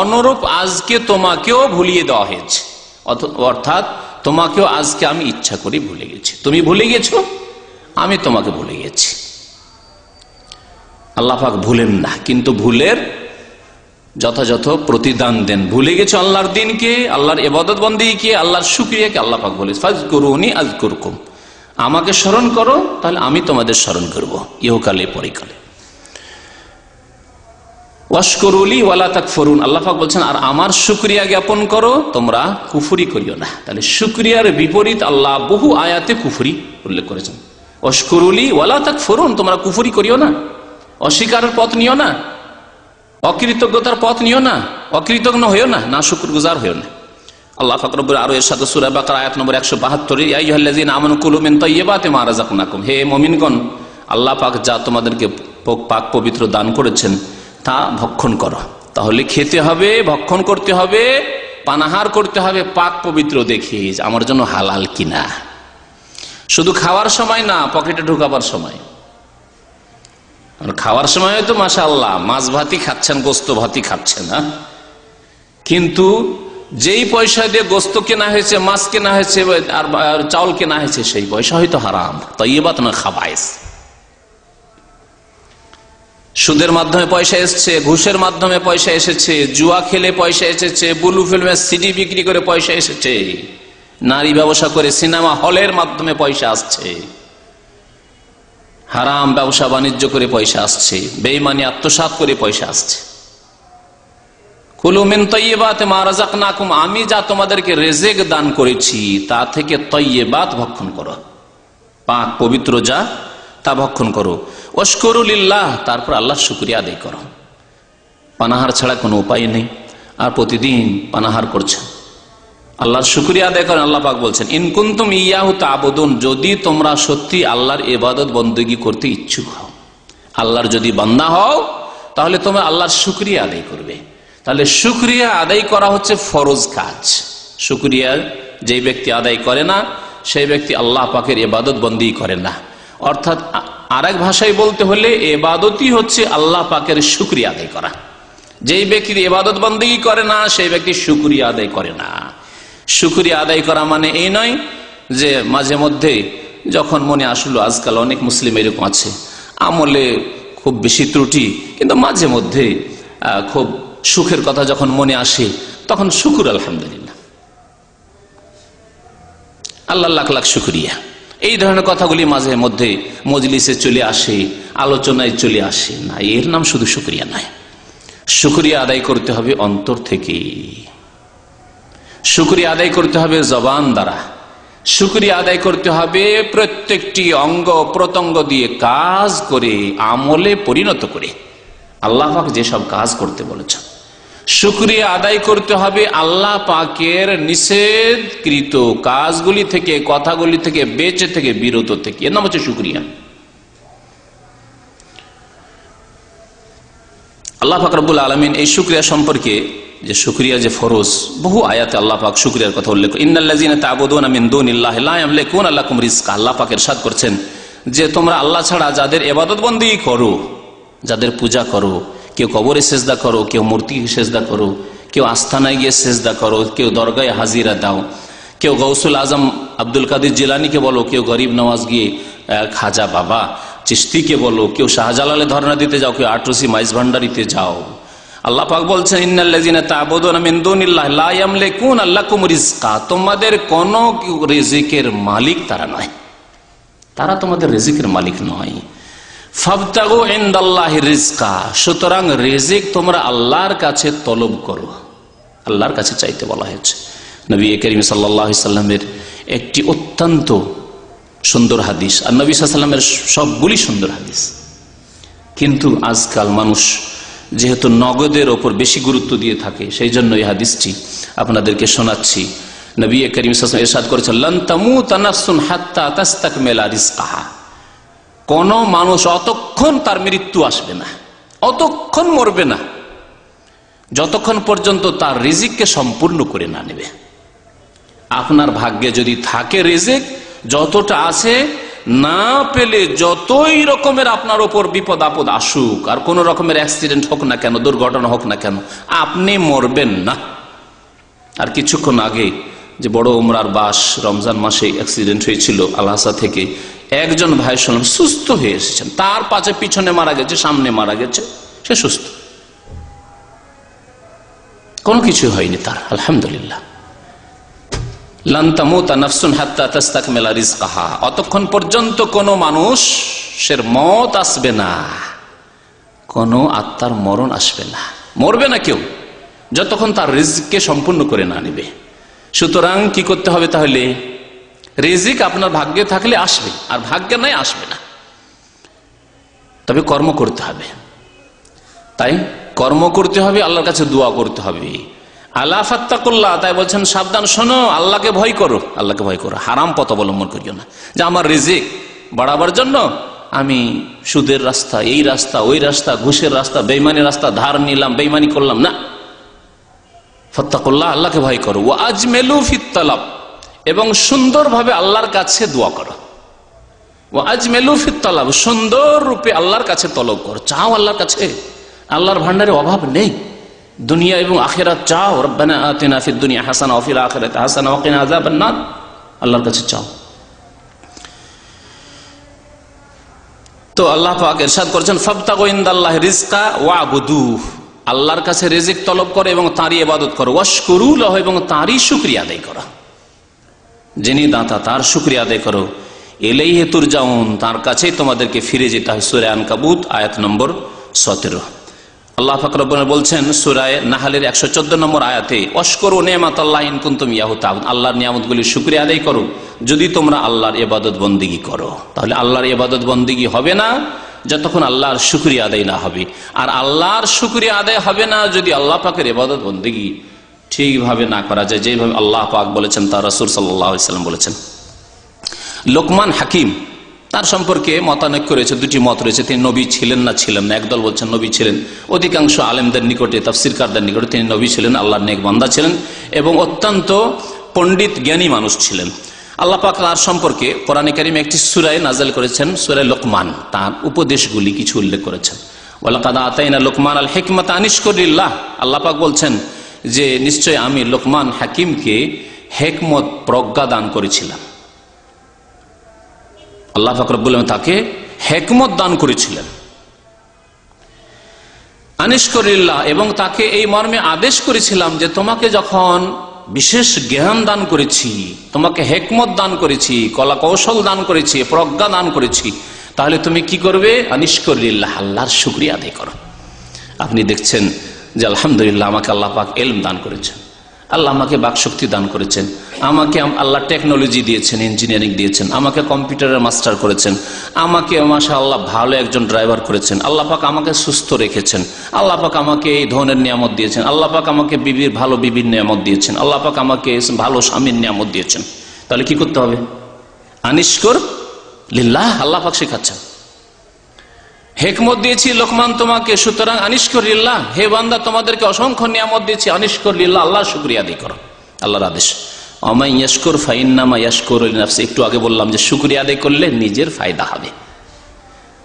Speaker 1: অনুরূপ আজকে তোমাকেও ভুলিয়ে দেওয়া হয়েছে। অর্থাৎ তোমাকেও আজকে আমি ইচ্ছা করে ভুলে গেছি। তুমি ভুলে গেছো? আমি তোমাকে ভুলে গেছি। আল্লাহাক ভুলেন না, কিন্তু ভুলের যথাযথ প্রতিদান দেন। ভুলে গেছো আল্লাহর দিনকে, আল্লাহর এবাদত বন্দীকে আল্লাহর শুক্রিয়াকে আল্লাহ পাক বলে ফাজ করুনি আজ করুকুম আমাকে স্মরণ করো, তাহলে আমি তোমাদের স্মরণ করব। ইহকালে, পরিকালে। ওয়াশকরুলি ওয়ালা তাক ফরুন আল্লাহাক বলছেন, আর আমার শুক্রিয়া জ্ঞাপন করো, তোমরা কুফুরি করিও না। তাহলে শুক্রিয়ার বিপরীত আল্লাহ বহু আয়াতে কুফুরি উল্লেখ করেছেন। অস্করুলি ওয়ালা তাক ফরুন তোমরা কুফুরি করিও না। অস্বীকারের পথ নিও না। অকৃতজ্ঞতার পথ নিও না। অকৃতজ্ঞ হইও না। না শুক্র গুজার হইও না। আল্লাহ ফকরবুর আরও এর সাথে সুরা বাকার আয়াত নম্বর একশো বাহাত্তর আমন কুলুমেন তৈবাতে মারা যাক নাকুম হে মমিনগণ, আল্লাহ পাক যা তোমাদেরকে পাক পবিত্র দান করেছেন, তা ভক্ষণ করো। তাহলে খেতে হবে, ভক্ষণ করতে হবে, পানাহার করতে হবে, পাক পবিত্র দেখি আমার জন্য হালাল কিনা। শুধু খাওয়ার সময় না, পকেটে ঢুকাবার সময়। খাওয়ার সময় তো মাসা আল্লাহ মাছ ভাতি খাচ্ছেন, গোস্ত ভাতি খাচ্ছেন না কিন্তু যেই পয়সা দিয়ে গোস্ত কেনা হয়েছে, মাছ কেনা হয়েছে, আর চাউল কেনা হয়েছে, সেই পয়সা হয়তো হারাম। এবার না খাবাইস। সুদের মাধ্যমে পয়সা এসছে, ঘুষের মাধ্যমে পয়সা এসেছে, জুয়া খেলে পয়সা এসেছে, বুলু ফিল্মের সিডি বিক্রি করে পয়সা এসেছে, নারী ব্যবসা করে সিনেমা হলের মাধ্যমে পয়সা আসছে। হারাম ব্যবসা বাণিজ্য করে পয়সা আসছে, বেইমানি আত্মসাত করে পয়সা আসছে। নাকুম আমি যা তোমাদেরকে রেজেক দান করেছি, তা থেকে তৈবাত ভক্ষণ করো। পাক পবিত্র যা, তা ভক্ষণ করো। অস্করুলিল্লাহ তারপর আল্লাহ শুক্রিয়া আদায় করো। পানাহার ছাড়া কোনো উপায় নেই, আর প্রতিদিন পানাহার করছে। আল্লাহর শুক্রিয়া আদায় করেন, আল্লাহ পাক বলছেন ইনকুন্তুম ইয়াহু তাবুদুন, যদি তোমরা সত্যি আল্লাহর এবাদত বন্দগি করতে ইচ্ছুক হও। আল্লাহর যদি বান্দা হও, তাহলে তোমরা আল্লাহর শুক্রিয়া আদায় করবে। তাহলে শুক্রিয়া আদায় করা হচ্ছে ফরজ কাজ। শুক্রিয়া যে ব্যক্তি আদায় করে না, সেই ব্যক্তি আল্লাহ পাকের এবাদত বন্দি করে না। অর্থাৎ আরেক ভাষায় বলতে হলে এবাদতই হচ্ছে আল্লাহ পাকের শুক্রিয়া আদায় করা। যেই ব্যক্তি এবাদত বন্দী করে না, সেই ব্যক্তি শুক্রিয়া আদায় করে না। শুক্রিয়া আদায় করা মানে এই নয় যে মাঝে মধ্যে যখন মনে আসলো, আজকাল অনেক মুসলিম এরকম আছে, আমলে খুব বেশি ত্রুটি, কিন্তু মাঝে মধ্যে খুব সুখের কথা যখন মনে আসে, তখন শুকুর আলহামদুলিল্লাহ। আল্লাহ লাখ লাখ শুক্রিয়া। এই ধরনের কথাগুলি মাঝে মধ্যে মজলিসে চলে আসে, আলোচনায় চলে আসে। না, এর নাম শুধু শুক্রিয়া নয়। শুক্রিয়া আদায় করতে হবে অন্তর থেকে শুক্রিয়া আদায় করতে হবে জবান দ্বারা। শুক্রিয়া আদায় করতে হবে প্রত্যেকটি অঙ্গ প্রত্যঙ্গ দিয়ে কাজ করে, আমলে পরিণত করে। আল্লাহ পাক যেসব কাজ করতে বলেছেন। শুক্রিয়া আদায় করতে হবে আল্লাহ পাকের নিষেধকৃত কাজগুলি থেকে, কথাগুলি থেকে, বেঁচে থেকে, বিরত থেকে। এর নাম হচ্ছে শুক্রিয়া। আল্লাহ পাক রব্বুল আলমিন এই শুক্রিয়া সম্পর্কে যে শুক্রিয়া যে ফরজ, বহু আয়াতে আল্লাহ পাক শুক্রিয়ার কথা উল্লেখ আল্লাহ পাকের সাদ করছেন যে তোমরা আল্লাহ ছাড়া যাদের এবাদত বন্দী করো যাদের পূজা করো, কেউ কবরে সেজদা করো, কেউ মূর্তি সেজদা করো, কেউ আস্থানায় গিয়ে সেজদা করো, কেউ দরগায় হাজিরা দাও, কেউ গৌসুল আজম আব্দুল কাদির জিলানিকে বলো, কেউ গরিব নওয়াজ গিয়ে খাজা বাবা চিস্তিকে বলো, কেউ শাহজালালে ধর্ণা দিতে যাও, কেউ আটরসি মাইজ ভান্ডারিতে যাও। আল্লাহ বলছেন তোমাদের কোন রেজিকের মালিক তারা নয়। তারা তোমাদের রেজিকের মালিক নয়। ফাবতাগো ইন্দাল্লাহ রিজকা। সুতরাং রেজিক তোমরা আল্লাহর কাছে তলব করো। আল্লাহর কাছে চাইতে বলা হয়েছে। নবী করিম সাল্লামের একটি অত্যন্ত সুন্দর হাদিস। আর নবী সাল্লামের সবগুলি সুন্দর হাদিস। কিন্তু আজকাল মানুষ যেহেতু নগদের ওপর বেশি গুরুত্ব দিয়ে থাকে, সেই জন্য এই হাদিসটি আপনাদেরকে শোনাচ্ছি। নবী করিম এরশাদ করেছেন লন্তামু তানাসুন হাত্তা তাস্তাক মেলা রিজকাহা। কোন মানুষ অতক্ষণ তার মৃত্যু আসবে না, অতক্ষণ মরবে না, যতক্ষণ পর্যন্ত তার রিজিককে সম্পূর্ণ করে না নেবে। আপনার ভাগ্যে যদি থাকে রিজিক, যতটা আছে, না পেলে যতই রকমের আপনার ওপর বিপদ আপদ আসুক, আর কোন রকমের অ্যাক্সিডেন্ট হোক না কেন, দুর্ঘটনা হোক না কেন, আপনি মরবেন না। আর কিছুক্ষণ আগে যে বড় উমরার বাস রমজান মাসে অ্যাক্সিডেন্ট হয়েছিল আলহাসা থেকে একজন ভাই শুনলাম সুস্থ হয়ে এসেছেন। তার পাশে পিছনে মারা গেছে, সামনে মারা গেছে, সে সুস্থ। কোনো কিছু হয়নি তার, আলহামদুলিল্লাহ। অতক্ষণ পর্যন্ত কোনো মানুষের মত আসবে না। কোনো আত্মার মরণ আসবে না। মরবে না কেউ। যতক্ষণ তার সম্পূর্ণ করে না নেবে। সুতরাং কি করতে হবে তাহলে? রিজিক আপনার ভাগ্যে থাকলে আসবে, আর ভাগ্যে নাই আসবে না। তবে কর্ম করতে হবে। তাই কর্ম করতে হবে, আল্লাহর কাছে দোয়া করতে হবে। আল্লাহ ফাত্তাকুল্লাহ, তাই বলছেন, সাবধান, শোনো, আল্লাহকে ভয় করো, আল্লাহকে ভয় করো, হারাম পথ অবলম্বন করিও না। যে আমার রিজিক বাড়াবার জন্য আমি সুদের রাস্তা, এই রাস্তা, ওই রাস্তা, ঘুষের রাস্তা, বেইমানি রাস্তা, ধার নিলাম, বেইমানি করলাম, না। ফত্তাকুল্লাহ, আল্লাহকে ভয় করো। ও আজ মেলু ফিত্তালাব এবং সুন্দরভাবে আল্লাহর কাছে দোয়া করো। আজ মেলু ফিত্তালাব সুন্দর রূপে আল্লাহর কাছে তলব করো। চাও আল্লাহর কাছে। আল্লাহর ভান্ডারে অভাব নেই। দুনিয়া এবং আখেরাত চাও। দুনিয়া হাসানা ওফিল আখিরাত হাসানা আল্লাহর কাছে চাও। তো আল্লাহ পাক ইরশাদ করেছেন, ফাবতাগু ইনদাল্লাহ রিজকা ওয়াবুদু। আল্লাহর কাছে রিজিক তলব করো এবং তারই ইবাদত করো। ওয়াশকুরু লাহু এবং তারই শুকরিয়া আদায় করো। যিনি দাতা, তার শুকরিয়া আদায় করো। এলেই হেতুর যাউন তার কাছেই তোমাদেরকে ফিরে যেতে হয়। সুরে আনকাবুত, আয়াত নম্বর সতেরো। আল্লাহ ফাকরবন বলছেন, সুরায় নাহালের একশো চোদ্দ নম্বর আয়াতে অস্করু নেমাত আল্লাহ ইনকুন্তুম ইয়াহুতাউন আল্লাহর নিয়ামতগুলি শুক্রিয়া আদায় করো, যদি তোমরা আল্লাহর এবাদত বন্দিগি করো। তাহলে আল্লাহর এবাদত বন্দিগি হবে না, যতক্ষণ আল্লাহর শুক্রিয়া আদায় না হবে। আর আল্লাহর শুক্রিয়া আদায় হবে না, যদি আল্লাহ পাকের এবাদত বন্দিগি ঠিকভাবে না করা যায়। যেভাবে আল্লাহ পাক বলেছেন তার রসুল সাল্লাম বলেছেন। লোকমান হাকিম, তার সম্পর্কে মতানৈক্য রয়েছে, দুটি মত রয়েছে। তিনি নবী ছিলেন না ছিলেন না, একদল বলছেন নবী ছিলেন। অধিকাংশ আলেমদের নিকটে, তাফসিরকারদের নিকটে তিনি নবী ছিলেন, আল্লাহর নেক বান্দা ছিলেন এবং অত্যন্ত পণ্ডিত, জ্ঞানী মানুষ ছিলেন। আল্লাহ পাক তার সম্পর্কে কোরআন কারিম একটি সুরায় নাজেল করেছেন, সুরায় লোকমান। তার উপদেশগুলি কিছু উল্লেখ করেছেন। ওয়ালাকাদা আতাইনা লোকমান আল হেকমত আনিসকরিল্লাহ আল্লাহ পাক বলছেন যে নিশ্চয় আমি লোকমান হাকিমকে হেকমত, প্রজ্ঞা দান করেছিলাম। আল্লাহ ফাকরবুল তাকে হেকমত দান করেছিলেন। আনিসকরিল্লাহ এবং তাকে এই মর্মে আদেশ করেছিলাম যে তোমাকে যখন বিশেষ জ্ঞান দান করেছি, তোমাকে হেকমত দান করেছি কলা কৌশল দান করেছি, প্রজ্ঞা দান করেছি, তাহলে তুমি কি করবে? আনিসকরিল্লাহ আল্লাহর শুক্রিয়া আদায় করো। আপনি দেখছেন যে আলহামদুলিল্লাহ আমাকে আল্লাহ পাক এলম দান করেছেন। আল্লাহ আমাকে বাকশক্তি দান করেছেন। আমাকে আল্লাহ টেকনোলজি দিয়েছেন ইঞ্জিনিয়ারিং দিয়েছেন। আমাকে কম্পিউটারের মাস্টার করেছেন। আমাকে মাসা আল্লাহ ভালো একজন ড্রাইভার করেছেন। আল্লাহ পাক আমাকে সুস্থ রেখেছেন। আল্লাহ পাক আমাকে এই ধনের নিয়ামত দিয়েছেন। আল্লাহ পাক আমাকে বিবির ভালো বিবির নিয়ামত দিয়েছেন। আল্লাহ পাক আমাকে ভালো স্বামীর নিয়ামত দিয়েছেন। তাহলে কি করতে হবে? আনিস্কর লিল্লাহ, আল্লাহ পাক শেখাচ্ছেন। হেকমত দিয়েছি, লোকমান তোমাকে, সুতরাং আনিস্কর লিল্লাহ, হে বান্দা, তোমাদেরকে অসংখ্য নিয়ামত দিয়েছি আনিস্কর লিল্লাহ, আল্লাহ শুক্রিয়া আদায় করো। আল্লাহর আদেশ। অমাই ইয়াস্কর ফাইন্নামা ইয়াস্কর একটু আগে বললাম যে শুক্রিয়া আদায় করলে নিজের ফায়দা হবে।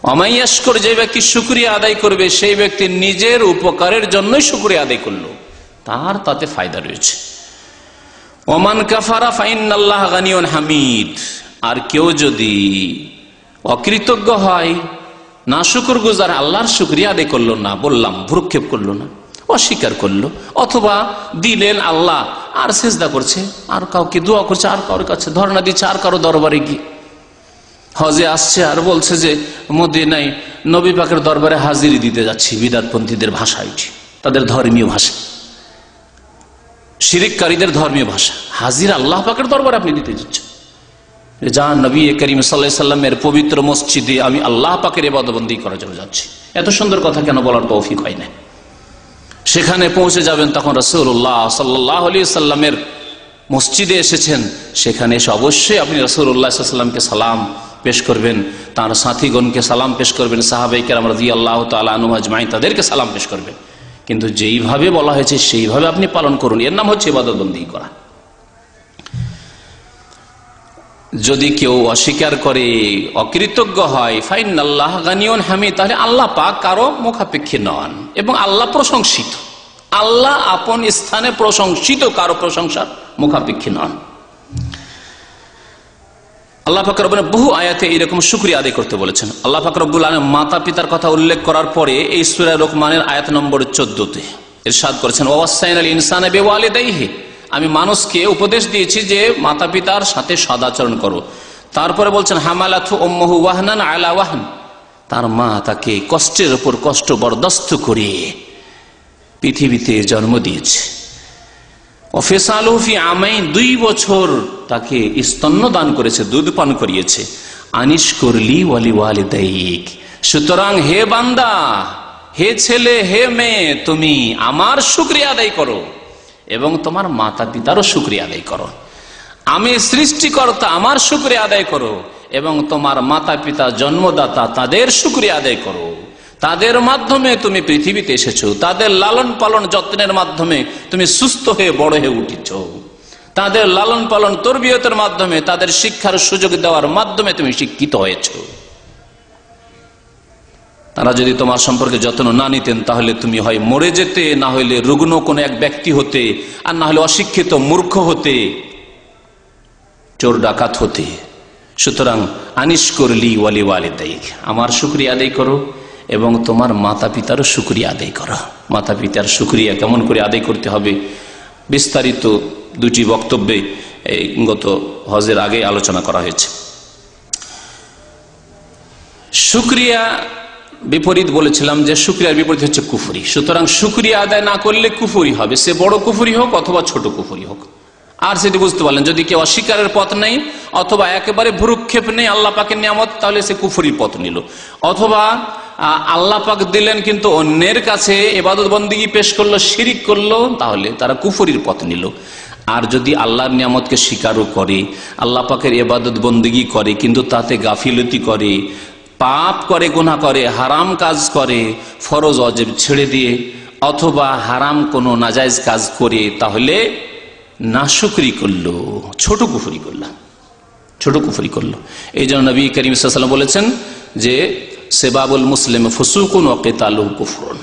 Speaker 1: অমাই ইয়াস্কর যে ব্যক্তি শুক্রিয়া আদায় করবে, সেই ব্যক্তি নিজের উপকারের জন্যই শুক্রিয়া আদায় করল। তার তাতে ফায়দা রয়েছে। ওমান কাফারা ফাইন আল্লাহ গানিয়ন হামিদ। আর কেউ যদি অকৃতজ্ঞ হয় না শুকুর গুজার আল্লাহর শুক্রিয়া আদায় করল না, বললাম, ভ্রুক্ষেপ করল না, অস্বীকার করল। অথবা দিলেন আল্লাহ, আর চেষ্টা করছে, আর কাউকে দোয়া করছে, আর কারোর কাছে ধর্ণা দিচ্ছে, আর কারও দরবারে গিয়ে। হজে আসছে আর বলছে যে মোদী নাই নবী পাকের দরবারে হাজিরি দিতে যাচ্ছি, বিদাতপন্থীদের ভাষা এটি, তাদের ধর্মীয় ভাষা। শিরিককারীদের ধর্মীয় ভাষা। হাজির আল্লাহ পাকের দরবারে আপনি দিতে যাচ্ছেন। যান নবী করিম সাল্লাহ সাল্লামের পবিত্র মসজিদে আমি আল্লাহ পাকের এবাদবন্দি করার জন্য যাচ্ছি। এত সুন্দর কথা কেন বলার তৌফিক হয় না? সেখানে পৌঁছে যাবেন তখন রসুল্লাহ সাল্লাহ আলী সাল্লামের মসজিদে এসেছেন। সেখানে এসে অবশ্যই আপনি রসুল্লাহ সাল্লামকে সালাম পেশ করবেন, তার সাথীগণকে সালাম পেশ করবেন সাহাবাই কেরাম রাজি আল্লাহ তালুমাজমাই তাদেরকে সালাম পেশ করবেন। কিন্তু যেইভাবে বলা হয়েছে, সেইভাবে আপনি পালন করুন। এর নাম হচ্ছে এবাদতবন্দি করা। যদি কেউ অস্বীকার করে, অকৃতজ্ঞ হয় ফাইন আল্লাহ গানিয়ন হামি তাহলে আল্লাহ পাক কারও মুখাপেক্ষী নন এবং আল্লাহ প্রশংসিত। আল্লাহ আপন স্থানে প্রশংসিত, কারও প্রশংসার মুখাপেক্ষী নন। আল্লাহ ফাকর বহু আয়াতে এইরকম শুক্রিয়া আদায় করতে বলেছেন। আল্লাহ আলম মাতা পিতার কথা উল্লেখ করার পরে এই সুরা রহমানের আয়াত নম্বর চোদ্দতে এরশাদ করেছেন ওয়াসাইন আল ইনসান আমি মানুষকে উপদেশ দিয়েছি যে মাতা পিতার সাথে সদাচরণ করো। তারপরে বলছেন হামালাথু ওম্মহু ওয়াহনান আলা ওয়াহন। তার মা তাকে কষ্টের ওপর কষ্ট বরদস্ত করে পৃথিবীতে জন্ম দিয়েছে। অফেসালুফি আমাই দুই বছর তাকে স্তন্য দান করেছে, দুধ পান করিয়েছে। আনিস করলি ওয়ালি ওয়ালি দাইক সুতরাং হে বান্দা, হে ছেলে, হে মেয়ে, তুমি আমার শুক্রিয়া আদায় করো। এবং তোমার মাতা পিতারও শুক্রিয়া আদায় করো। আমি সৃষ্টিকর্তা আমার শুক্রিয়া আদায় করো এবং তোমার মাতা পিতা জন্মদাতা তাদের শুক্রিয়া আদায় করো। তাদের মাধ্যমে তুমি পৃথিবীতে এসেছ, তাদের লালন পালন যত্নের মাধ্যমে তুমি সুস্থ হয়ে বড় হয়ে উঠেছ। তাদের লালন পালন তরবিয়তের মাধ্যমে, তাদের শিক্ষার সুযোগ দেওয়ার মাধ্যমে তুমি শিক্ষিত হয়েছ। তারা যদি তোমার সম্পর্কে যত্ন না নিতেন, তাহলে তুমি হয় মরে যেতে, না হলে রুগ্ন কোন এক ব্যক্তি হতে, আর না হলে অশিক্ষিত মূর্খ হতে, চোর ডাকাত হতে। সুতরাং আনিস করলি ওয়ালি ওয়ালি দেখ আমার শুক্রিয়া আদায় করো এবং তোমার মাতা পিতারও শুক্রিয়া আদায় করো। মাতা পিতার শুক্রিয়া কেমন করে আদায় করতে হবে? বিস্তারিত দুটি বক্তব্যে গত হজের আগে আলোচনা করা হয়েছে। শুক্রিয়া বিপরীত বলেছিলাম যে শুক্রিয়ার বিপরীত হচ্ছে কুফুরি। সুতরাং শুক্রিয়া আদায় না করলে কুফুরি হবে। সে বড় কুফুরি হোক অথবা ছোট কুফুরি হোক। আর সেটি বুঝতে পারলেন, যদি কেউ অস্বীকারের পথ নেই অথবা একেবারে ভ্রুক্ষেপ নেই আল্লাহ পাকের নিয়ামত, তাহলে সে কুফুরির পথ নিল। অথবা আল্লাহ পাক দিলেন কিন্তু অন্যের কাছে এবাদত বন্দিগি পেশ করল, শিরিক করল, তাহলে তারা কুফুরির পথ নিল। আর যদি আল্লাহর নিয়ামতকে স্বীকারও করে, আল্লাহ পাকের এবাদত বন্দিগি করে, কিন্তু তাতে গাফিলতি করে পাপ করে গুণা করে, হারাম কাজ করে, ফরজ, অজেব ছেড়ে দিয়ে, অথবা হারাম কোনো নাজাইজ কাজ করে, তাহলে নাশুকরি করল, ছোট কুফুরি করলাম ছোট কুফুরি করল। এই জন্য নবী করিম সাল্লাম বলেছেন যে, সেবাবুল মুসলিম ফুসুকুন ওকেতালু কুফরন।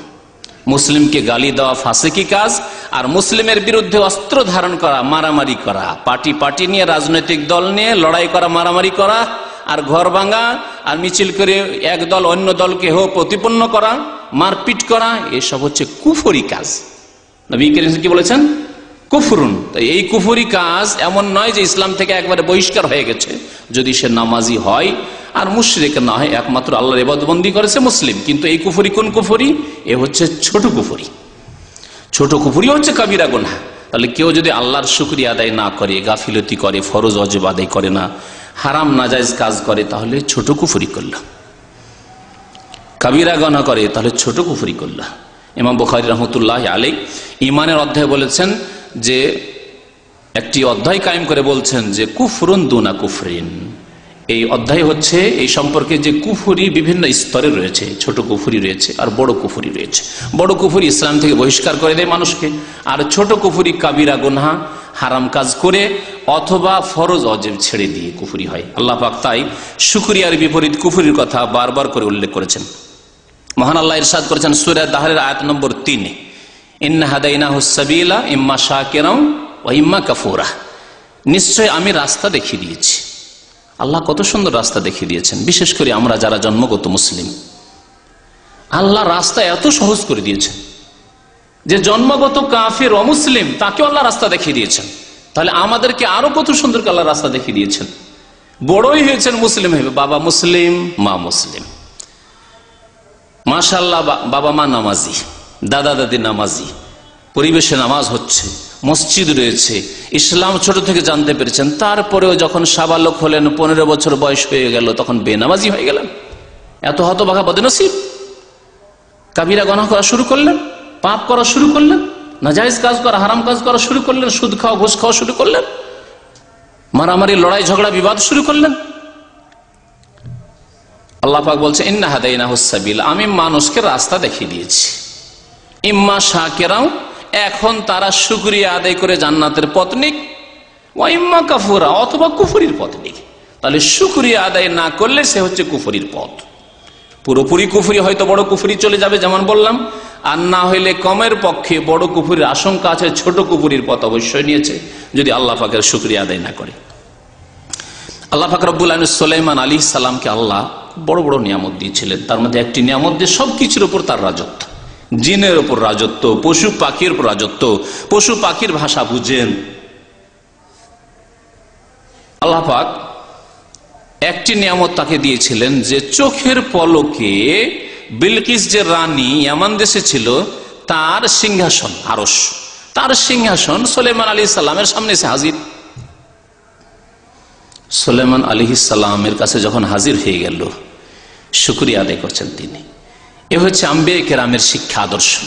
Speaker 1: মুসলিমকে গালি দেওয়া ফাঁসেকি কাজ, আর মুসলিমের বিরুদ্ধে অস্ত্র ধারণ করা, মারামারি করা পার্টি পার্টি নিয়ে, রাজনৈতিক দল নিয়ে, লড়াই করা, মারামারি করা আর ঘর ভাঙা আর মিছিল করে এক দল অন্য দলকে হো প্রতিপন্ন করা, মারপিট করা, এসব হচ্ছে কুফরি কাজ। কি বলেছেন? কুফরুন। এই কুফুরি কাজ এমন নয় যে ইসলাম থেকে একবারে বহিষ্কার হয়ে গেছে। যদি সে নামাজি হয়, আর মুশরিক না হয়, একমাত্র আল্লাহর এবাদবন্দি করেছে মুসলিম। কিন্তু এই কুফুরি কোন কুফুরি? এ হচ্ছে ছোট কুফুরি। ছোট কুফুরি হচ্ছে কাবিরা গোনা তাহলে কেউ যদি আল্লাহর শুক্রিয়া আদায় না করে, গাফিলতি করে, ফরজ অজব আদায় করে না হারাম নাজাইজ কাজ করে, তাহলে ছোট কুফুরি করল কাবিরা গনা করে, তাহলে ছোট কুফুরি করল ইমাম বুখারি রহমতুল্লাহ আলী ইমানের অধ্যায় বলেছেন যে, একটি অধ্যায় কায়েম করে বলছেন যে, কুফরুন দুনা কুফরিন। এই অধ্যায় হচ্ছে, এই সম্পর্কে যে কুফুরি বিভিন্ন স্তরে রয়েছে, ছোট কুফুরি রয়েছে আর বড় কুফুরি রয়েছে। বড় কুফুরি ইসলাম থেকে বহিষ্কার করে দেয় মানুষকে, আর ছোট কুফুরি কাবিরা গুনহা হারাম কাজ করে অথবা ফরজ অজেব ছেড়ে দিয়ে কুফুরি হয়। আল্লাহ পাক তাই শুক্রিয়ার বিপরীত কুফুরির কথা বারবার করে উল্লেখ করেছেন। মহান আল্লাহ ইরশাদ করেছেন সুরা দাহরের আয়াত নম্বর তিনে। ইম্মা শাকেরাম ও ইম্মা আমি রাস্তা দেখিয়ে দিয়েছি। আল্লাহ কত সুন্দর রাস্তা দেখিয়ে দিয়েছেন, বিশেষ করে আমরা যারা জন্মগত মুসলিম। আল্লাহ রাস্তা এত সহজ করে দিয়েছেন। যে জন্মগত কাফির অমুসলিম তাকে আল্লাহ রাস্তা দেখিয়ে দিয়েছেন। তাহলে আমাদেরকে আরও কত সুন্দর আল্লাহ রাস্তা দেখিয়ে দিয়েছেন। বড়ই হয়েছেন মুসলিম হবে বাবা মুসলিম, মা মুসলিম। মাশাল্লাহ বাবা মা নামাজি, দাদা দাদি নামাজি, পরিবেশে নামাজ হচ্ছে, মসজিদ রয়েছে, ইসলাম ছোট থেকে জানতে পেরেছেন, তারপরেও যখন সাবালক হলেন, পনেরো বছর বয়স হয়ে গেল, তখন বেনামাজি হয়ে গেলেন। এত হতবাঘা বদনসিব। কাবিরা গণা করা শুরু করলেন। পাপ করা শুরু করলেন নাজাইজ কাজ করা, হারাম কাজ করা শুরু করলেন, সুদ খাওয়া, ঘুষ খাওয়া শুরু করলেন, মারামারি, লড়াই, ঝগড়া, বিবাদ শুরু করলেন। আল্লাহ পাক বলছে, ইন্না হাদাইনা হুসাবিল আমি মানুষকে রাস্তা দেখিয়ে দিয়েছি। ইম্মা শাকেরাও, এখন তারা শুক্রিয়া আদায় করে জান্নাতের পত্নিক ও ইম্মা কাফুরা, অথবা কুফুরির পত্নিক। তাহলে শুক্রিয়া আদায় না করলে সে হচ্ছে কুফুরির পথ। পুরোপুরি কুফুরি, হয়তো বড় কুফুরি চলে যাবে, যেমন বললাম। আর না হইলে কমের পক্ষে বড় কুফুরির আশঙ্কা আছে, ছোট কুফুরির পথ অবশ্যই নিয়েছে, যদি আল্লাহ পাকের শুক্রিয়া আদায় না করে। আল্লাহ পাক রব্বুল সোলাইমান আলী সালামকে আল্লাহ বড় বড় নিয়ামত দিয়েছিলেন। তার মধ্যে একটি নিয়ামত দিয়ে সবকিছুর উপর তার রাজত্ব। জিনের ওপর রাজত্ব, পশু পাখির উপর রাজত্ব, পশু পাখির ভাষা বুঝেন। আল্লাহ একটি নিয়ামত তাকে দিয়েছিলেন যে চোখের পলকে বিলকিস যে রানী ইয়ামান দেশে ছিল, তার সিংহাসন আরস তার সিংহাসন সোলেমান আলী সাল্লামের সামনে এসে হাজির। সোলেমান আলী সাল্লামের কাছে যখন হাজির হয়ে গেল, শুক্রিয়া আদায় করছেন তিনি। এ হচ্ছে আম্বে কেরামের শিক্ষা আদর্শ।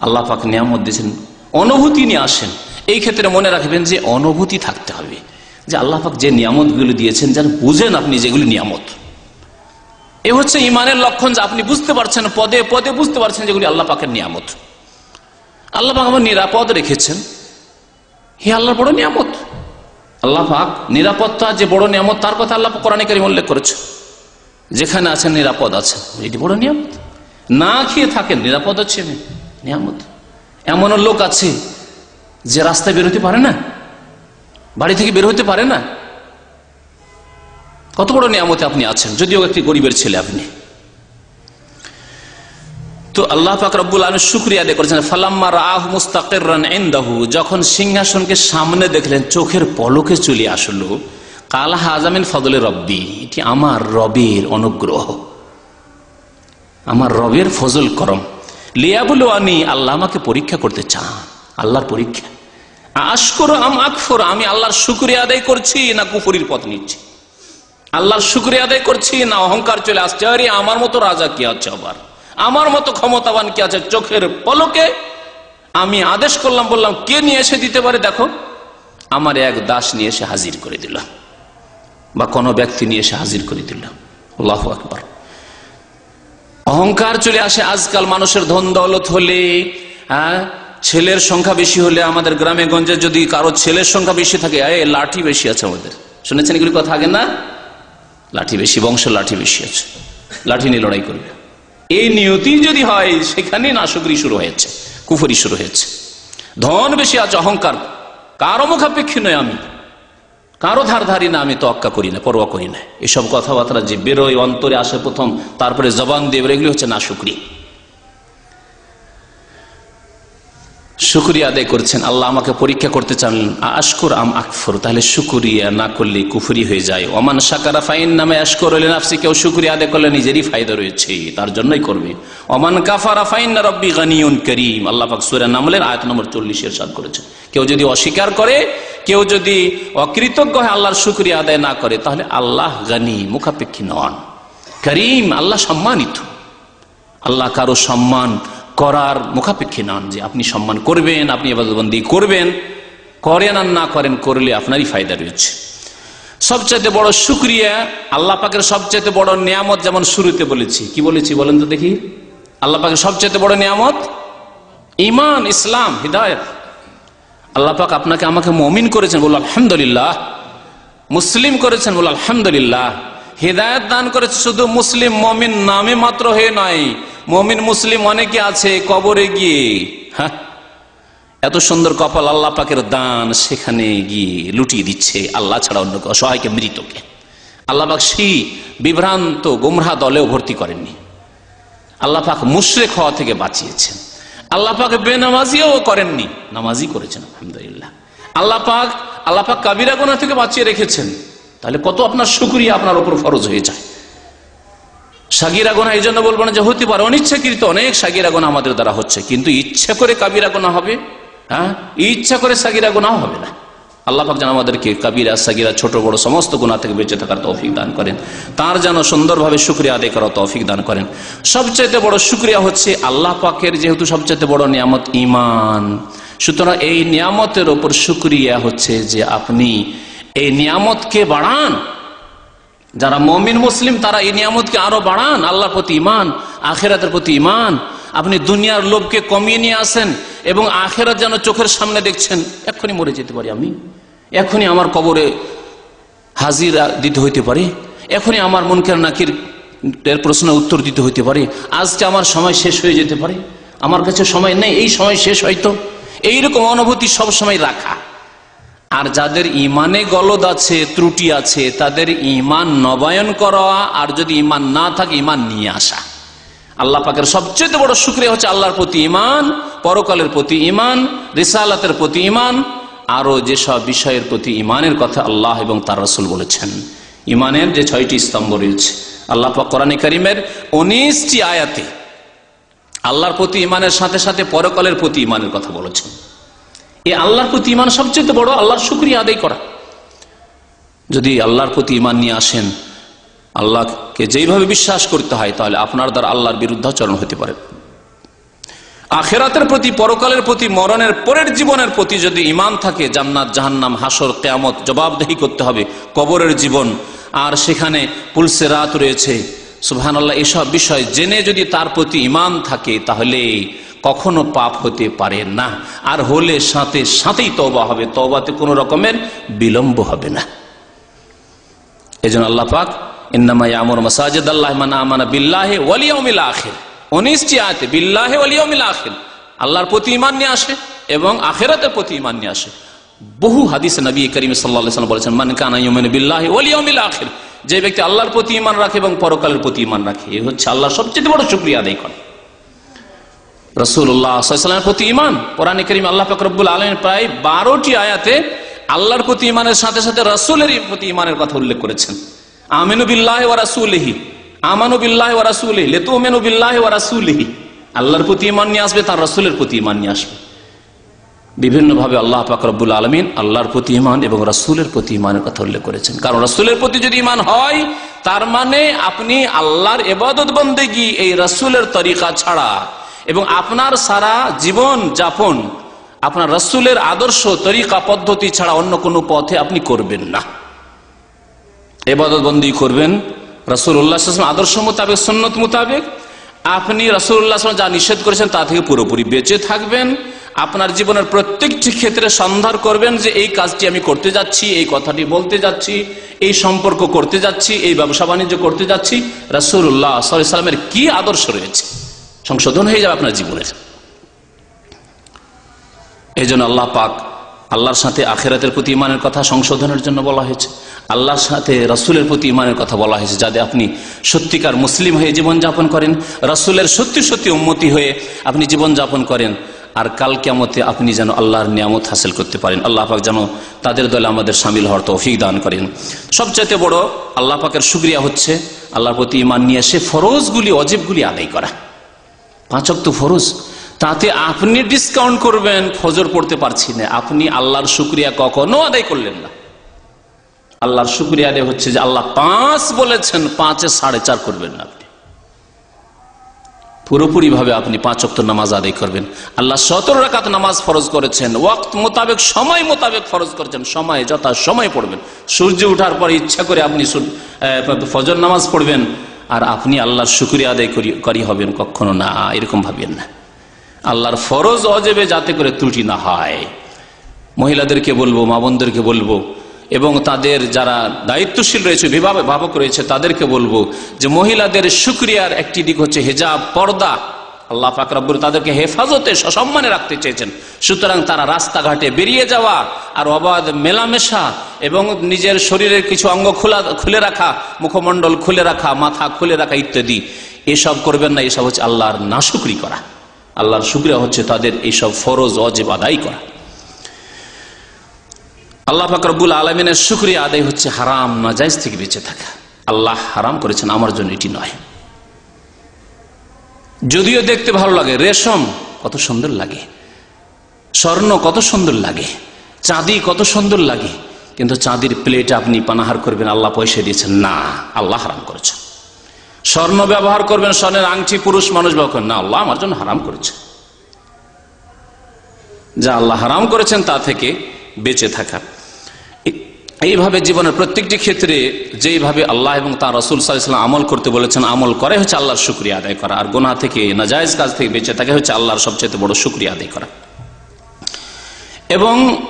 Speaker 1: আল্লাহ পাক নিয়ামত দিয়েছেন, অনুভূতি নিয়ে আসেন। এই ক্ষেত্রে মনে রাখবেন যে অনুভূতি থাকতে হবে। যে আল্লাহ পাক যে নিয়ামতগুলো দিয়েছেন, যেন বুঝেন আপনি যেগুলি নিয়ামত। এ হচ্ছে ইমানের লক্ষণ যে আপনি বুঝতে পারছেন পদে পদে বুঝতে পারছেন যেগুলি আল্লাহ পাকের নিয়ামত। আল্লাহ পাক আমার নিরাপদ রেখেছেন। হে আল্লাহর বড় নিয়ামত। আল্লাহ পাক নিরাপত্তা যে বড় নিয়ামত, তার কথা আল্লাহ কোরআন কারিম উল্লেখ করেছে। যেখানে আছেন, নিরাপদ আছে এটি বড় নিয়ামত। না খেয়ে থাকেন, নিরাপদ হচ্ছে নিয়ামত। এমন লোক আছে যে রাস্তায় বেরোতে পারে না বাড়ি থেকে বের হতে পারে না? কত বড় নিয়ামতে আপনি আছেন? যদিও একটি গরিবের ছেলে আপনি। তো আল্লাহ পাক রব্বুল আলম শুক্রিয়া আদায় করেছেন। ফালাম্মা রাহ মুস্তাকের এন্দাহু যখন সিংহাসনকে সামনে দেখলেন, চোখের পলকে চলে আসলো। কাল হাজামিন ফদলে রব্বি। এটি আমার রবের অনুগ্রহ। আমার রবের ফজল করম। লিয়াবুল আনি আল্লাহ আমাকে পরীক্ষা করতে চান। আল্লাহর পরীক্ষা। আশকর আম আকফর? আমি আল্লাহর শুক্রিয়া আদায় করছি না কুফুরির পথ নিচ্ছি? আল্লাহর শুক্রিয়া আদায় করছি না অহংকার চলে আসছে? আরে, আমার মতো রাজা কি আছে আবার? আমার মতো ক্ষমতাবান কি আছে চোখের পলকে? আমি আদেশ করলাম, বললাম, কে নিয়ে এসে দিতে পারে? দেখো, আমার এক দাস নিয়ে এসে হাজির করে দিল। বা কোনো ব্যক্তি নিয়ে এসে হাজির করে দিল। আল্লাহ আকবর। অহংকার চলে আসে আজকাল মানুষের ধন দৌলত হলে হ্যাঁ? ছেলের সংখ্যা বেশি হলে আমাদের গ্রামে গঞ্জে যদি কারও ছেলের সংখ্যা বেশি থাকে লাঠি বেশি আছে আমাদের। শুনেছেন এগুলি কথা আগে না? লাঠি বেশি, বংশের লাঠি বেশি আছে। লাঠি নিয়ে লড়াই করবে। এই নিয়তি যদি হয়, সেখানে নাশকরি শুরু হয়েছে, কুফরি শুরু হয়েছে। ধন বেশি আছে, অহংকার। কারও মুখাপেক্ষী নয় আমি। কারও ধার ধারি না, আমি তো অক্কা করি না, পরোয়া করি না। এসব কথাবার্তা যে বেরোয়, অন্তরে আসে প্রথম, তারপরে জবান দিয়ে এগুলি হচ্ছে নাশুকরি। শুক্রিয়া আদায় করছেন। আল্লাহ আমাকে পরীক্ষা করতে চান, আশকর আম আকফর? তাহলে শুকুরিয়া না করলে কুফুরি হয়ে যায়। অমান সাকারা ফাইন নামে আশকর হলে নাফসি, কেউ শুক্রিয়া আদায় করলে নিজেরই ফায়দা রয়েছে, তার জন্যই করবে। অমান কাফারা ফাইন না রব্বি গানিউন করিম। আল্লাহ পাক সুরা নামলেন আয়াত নম্বর চল্লিশের সাদ করেছে কেউ যদি অস্বীকার করে, কেউ যদি অকৃতজ্ঞ হয় আল্লাহর শুক্রিয়া আদায় না করে, তাহলে আল্লাহ গানি, মুখাপেক্ষী নন। করিম, আল্লাহ সম্মানিত। আল্লাহ কারও সম্মান করার মুখাপেক্ষী নন যে আপনি সম্মান করবেন, আপনি এবাদবন্দি করবেন। করেন আর না করেন, করলে আপনারই ফায়দা রয়েছে। সবচাইতে বড় সুক্রিয়া আল্লাহ পাকের সবচাইতে বড় নিয়ামত যেমন শুরুতে বলেছি। কি বলেছি বলেন তো দেখি। আল্লাহ পাকের সবচাইতে বড় নিয়ামত? ইমান ইসলাম, হৃদায়ত। আল্লাহ পাক আপনাকে আমাকে মমিন করেছেন বলল আলহামদুলিল্লাহ। মুসলিম করেছেন বল আলহামদুলিল্লাহ। হৃদায়ত দান করেছে শুধু মুসলিম মমিন নামে মাত্র হয়ে নয়। মমিন, মুসলিম অনেকে আছে কবরে গিয়ে। হ্যাঁ এত সুন্দর কপাল আল্লাহ পাকের দান সেখানে গিয়ে লুটিয়ে দিচ্ছে। আল্লাহ ছাড়া অন্য অসহায়কে, মৃতকে। আল্লাহ পাক সেই বিভ্রান্ত গুমরা দলেও ভর্তি করেননি। আল্লাহ পাক মুশরেক হওয়া থেকে বাঁচিয়েছেন। আল্লাহ পাক বেনামাজিও করেননি। নামাজি করেছেন, আলহামদুলিল্লাহ। আল্লাহ পাক আল্লাহ পাক কাবিরা গোনা থেকে বাঁচিয়ে রেখেছেন। তাহলে কত আপনার শুক্রিয়া আপনার উপর ফরজ হয়ে যায়? সাগিরা গোনা এই জন্য বলব না যে হতে পারে, অনিচ্ছাকৃত অনেক সাগিরা গোনা আমাদের দ্বারা হচ্ছে, কিন্তু ইচ্ছা করে কাবিরা গোনা হবে? হ্যাঁ? ইচ্ছা করে সাগিরা গোনাও হবে না। আল্লাহ পাক যেন আমাদেরকে কাবিরা, সাগিরা, ছোট, বড় সমস্ত গুণা থেকে বেঁচে থাকার তৌফিক দান করেন। তার যেন সুন্দরভাবে শুক্রিয়া আদায় করার তৌফিক দান করেন। সবচাইতে বড় শুক্রিয়া হচ্ছে আল্লাহ পাকের যেহেতু সবচাইতে বড় নিয়ামত ইমান সুতরাং এই নিয়ামতের ওপর শুক্রিয়া হচ্ছে যে আপনি এই নিয়ামতকে বাড়ান। যারা মমিন, মুসলিম, তারা এই নিয়ামতকে আরও বাড়ান। আল্লাহর প্রতি ইমান আখেরাতের প্রতি ইমান আপনি দুনিয়ার লোভকে কমিয়ে নিয়ে আসেন এবং আখেরাত যেন চোখের সামনে দেখছেন। এক্ষুনি মরে যেতে পারি আমি। এখনই আমার কবরে হাজির দিতে হইতে পারে। এখনই আমার মনকের নাকির এর প্রশ্নের উত্তর দিতে হইতে পারে। আজকে আমার সময় শেষ হয়ে যেতে পারে। আমার কাছে সময় নেই, এই সময় শেষ হয়তো। এইরকম অনুভূতি সব সময় রাখা। আর যাদের ইমানে গলদ আছে, ত্রুটি আছে, তাদের ইমান নবায়ন করা, আর যদি ইমান না থাকে ইমান নিয়ে আসা। আল্লাহ পাকের সবচেয়ে বড় শুক্রিয়া হচ্ছে আল্লাহর প্রতি ইমান পরকালের প্রতি ইমান রিসালাতের প্রতি ইমান আরও যেসব বিষয়ের প্রতি ইমানের কথা আল্লাহ এবং তার রসুল বলেছেন। ইমানের যে ছয়টি স্তম্ভ রয়েছে, আল্লাহ কোরআন করিমের উনিশটি আয়াতে আল্লাহর প্রতি ইমানের সাথে সাথে পরকালের প্রতি ইমানের কথা বলেছেন। এই আল্লাহর প্রতি ইমান সবচেয়ে বড় আল্লাহর শুক্রিয়া আদায় করা। যদি আল্লাহর প্রতি ইমান নিয়ে আসেন, আল্লাহকে যেইভাবে বিশ্বাস করতে হয়, তাহলে আপনার দ্বারা আল্লাহর বিরুদ্ধাচরণ হতে পারে। আখেরাতের প্রতি, পরকালের প্রতি, মরণের পরের জীবনের প্রতি যদি ইমান থাকে, জান্নাত, জাহান্নাম হাসর কেয়ামত, জবাবদেহি করতে হবে, কবরের জীবন। আর সেখানে পুলসে রাত রয়েছে। সুহান আল্লাহ এসব বিষয় জেনে যদি তার প্রতি ইমান থাকে, তাহলে কখনো পাপ হতে পারে না। আর হলে সাথে সাথেই তবা হবে। তবাতে কোনো রকমের বিলম্ব হবে না। এই জন্য আল্লাহ পাক আল্লাহ বিল্লাহে আয়তে বিল্লাহে আল্লাহর প্রতি ইমান এবং প্রতি বহু বলেছেন, মান কানা বিল্লাহি আখির। যে ব্যক্তি আল্লাহর প্রতি ইমান রাখে এবং পরকালের প্রতি ইমান রাখে, এ হচ্ছে আল্লাহ সবচেয়ে বড় শুক্রিয়া আদায় করে। রসুল্লাহামের প্রতি ইমান কোরআন করিম আল্লাহ ফকরবুল আলমের প্রায় বারোটি আয়াতে আল্লাহর প্রতি ইমানের সাথে সাথে রসুলের প্রতি ইমানের কথা উল্লেখ করেছেন। আমিনু বিল্লাহ ও রাসুলহি আমানু বিল্লাহ ও রাসুলহি লেতু মেনু বিল্লাহ ও রাসুলহি আল্লাহর প্রতি ইমান নিয়ে আসবে, তার রসুলের প্রতি ইমান নিয়ে আসবে। বিভিন্নভাবে আল্লাহ পাকরবুল আলমিন আল্লাহর প্রতি ইমান এবং রসুলের প্রতি ইমানের কথা উল্লেখ করেছেন। কারণ রসুলের প্রতি যদি ইমান হয়, তার মানে আপনি আল্লাহর এবাদত বন্দেগি এই রসুলের তরিকা ছাড়া এবং আপনার সারা জীবন যাপন, আপনার রসুলের আদর্শ, তরিকা, পদ্ধতি ছাড়া অন্য কোনো পথে আপনি করবেন না। এবাদত বন্দি করবেন রসুল উল্লাহ আদর্শ মোতাবেক সন্ন্যত মোতাবেক, আপনি রসুল্লাহ যা নিষেধ করেছেন তা থেকে পুরোপুরি বেঁচে থাকবেন। আপনার জীবনের প্রত্যেকটি ক্ষেত্রে সন্ধান করবেন যে এই কাজটি আমি করতে যাচ্ছি, এই কথাটি বলতে যাচ্ছি, এই সম্পর্ক করতে যাচ্ছি, এই ব্যবসা বাণিজ্য করতে যাচ্ছি। রসুল্লাহ সাল্লামের কি আদর্শ রয়েছে? সংশোধন হয়ে যাবে আপনার জীবনের। এই জন্য আল্লাহ পাক আল্লাহর সাথে আখেরাতের প্রতি ইমানের কথা সংশোধনের জন্য বলা হয়েছে। আল্লাহর সাথে রসুলের প্রতি ইমানের কথা বলা হয়েছে, যাতে আপনি সত্যিকার মুসলিম হয়ে জীবনযাপন করেন। রসুলের সত্যি সত্যি উন্মতি হয়ে আপনি জীবনযাপন করেন। আর কাল কেমতে আপনি যেন আল্লাহর নিয়ামত হাসিল করতে পারেন। আল্লাহ পাক যেন তাদের দলে আমাদের সামিল হওয়ার তৌফিক দান করেন। সবচাইতে বড় আল্লাহ পাকের সুক্রিয়া হচ্ছে আল্লাহর প্রতি ইমান নিয়ে সে ফরজগুলি, অজীবগুলি আদায় করা। পাঁচক তো ফরজ। তাতে আপনি ডিসকাউন্ট করবেন, ফজর পড়তে পারছি না। আপনি আল্লাহর শুক্রিয়া কখনো আদায় করলেন না। আল্লাহর আদায় হচ্ছে যে আল্লাহ পাঁচ বলেছেন, পাঁচে সাড়ে চার করবেন না। আপনি পুরোপুরি ভাবে আপনি পাঁচ অক্ট নামাজ আদায় করবেন। আল্লাহ সতেরো রাকাত নামাজ ফরজ করেছেন। ওয়াক্ত মোতাবেক, সময় মোতাবেক ফরজ করেছেন। সময়, যথা সময় পড়বেন। সূর্য উঠার পর ইচ্ছা করে আপনি ফজর নামাজ পড়বেন। আর আপনি আল্লাহর শুক্রিয়া আদায় করি হবেন কখনো না। এরকম ভাবেন না। আল্লাহর ফরজ অজেবে যাতে করে ত্রুটি না হয়। মহিলাদেরকে বলব, মা বোনদেরকে বলব এবং তাদের যারা দায়িত্বশীল রয়েছে ভাবক রয়েছে, তাদেরকে বলব যে মহিলাদের সুক্রিয়ার একটি দিক হচ্ছে হেজাব, পর্দা। আল্লাহ ফাকরাবুর তাদেরকে হেফাজতে, সসম্মানে রাখতে চেয়েছেন। সুতরাং তারা রাস্তাঘাটে বেরিয়ে যাওয়া আর অবাধ মেলামেশা এবং নিজের শরীরের কিছু অঙ্গ খোলা, খুলে রাখা, মুখমণ্ডল খুলে রাখা, মাথা খুলে রাখা ইত্যাদি। এসব করবেন না, এসব হচ্ছে আল্লাহর নাশুকরি করা। আল্লাহর শুক্রিয়া হচ্ছে তাদের এইসব ফরজ অজেব আদায় করা। আল্লাহ ফাকরবুল আলমিনের শুক্রিয়া আদায় হচ্ছে হারাম নাজাইজ থেকে বেঁচে থাকা। আল্লাহ হারাম করেছেন, আমার জন্য এটি নয়। যদিও দেখতে ভালো লাগে, রেশম কত সুন্দর লাগে, স্বর্ণ কত সুন্দর লাগে, চাঁদি কত সুন্দর লাগে, কিন্তু চাঁদির প্লেট আপনি পানাহার করবেন, আল্লাহ পয়সা দিয়েছেন, না, আল্লাহ হারাম করেছেন। স্বর্ণ ব্যবহার করবেন, স্বর্ণের আংটি, পুরুষ মানুষ ব্যবহার না আল্লাহ আমার জন্য হারাম করেছে। যা আল্লাহ হারাম করেছেন, তা থেকে বেঁচে থাকা। এইভাবে জীবনের প্রত্যেকটি ক্ষেত্রে যেইভাবে আল্লাহ এবং তার রসুল সাল্লাম আমল করতে বলেছেন, আমল করে হচ্ছে আল্লাহর শুক্রিয়া আদায় করা। আর গোনা থেকে, নাজায়জ কাজ থেকে বেঁচে থাকে হচ্ছে আল্লাহর সবচেয়ে বড় শুক্রিয়া আদায় করা। এবং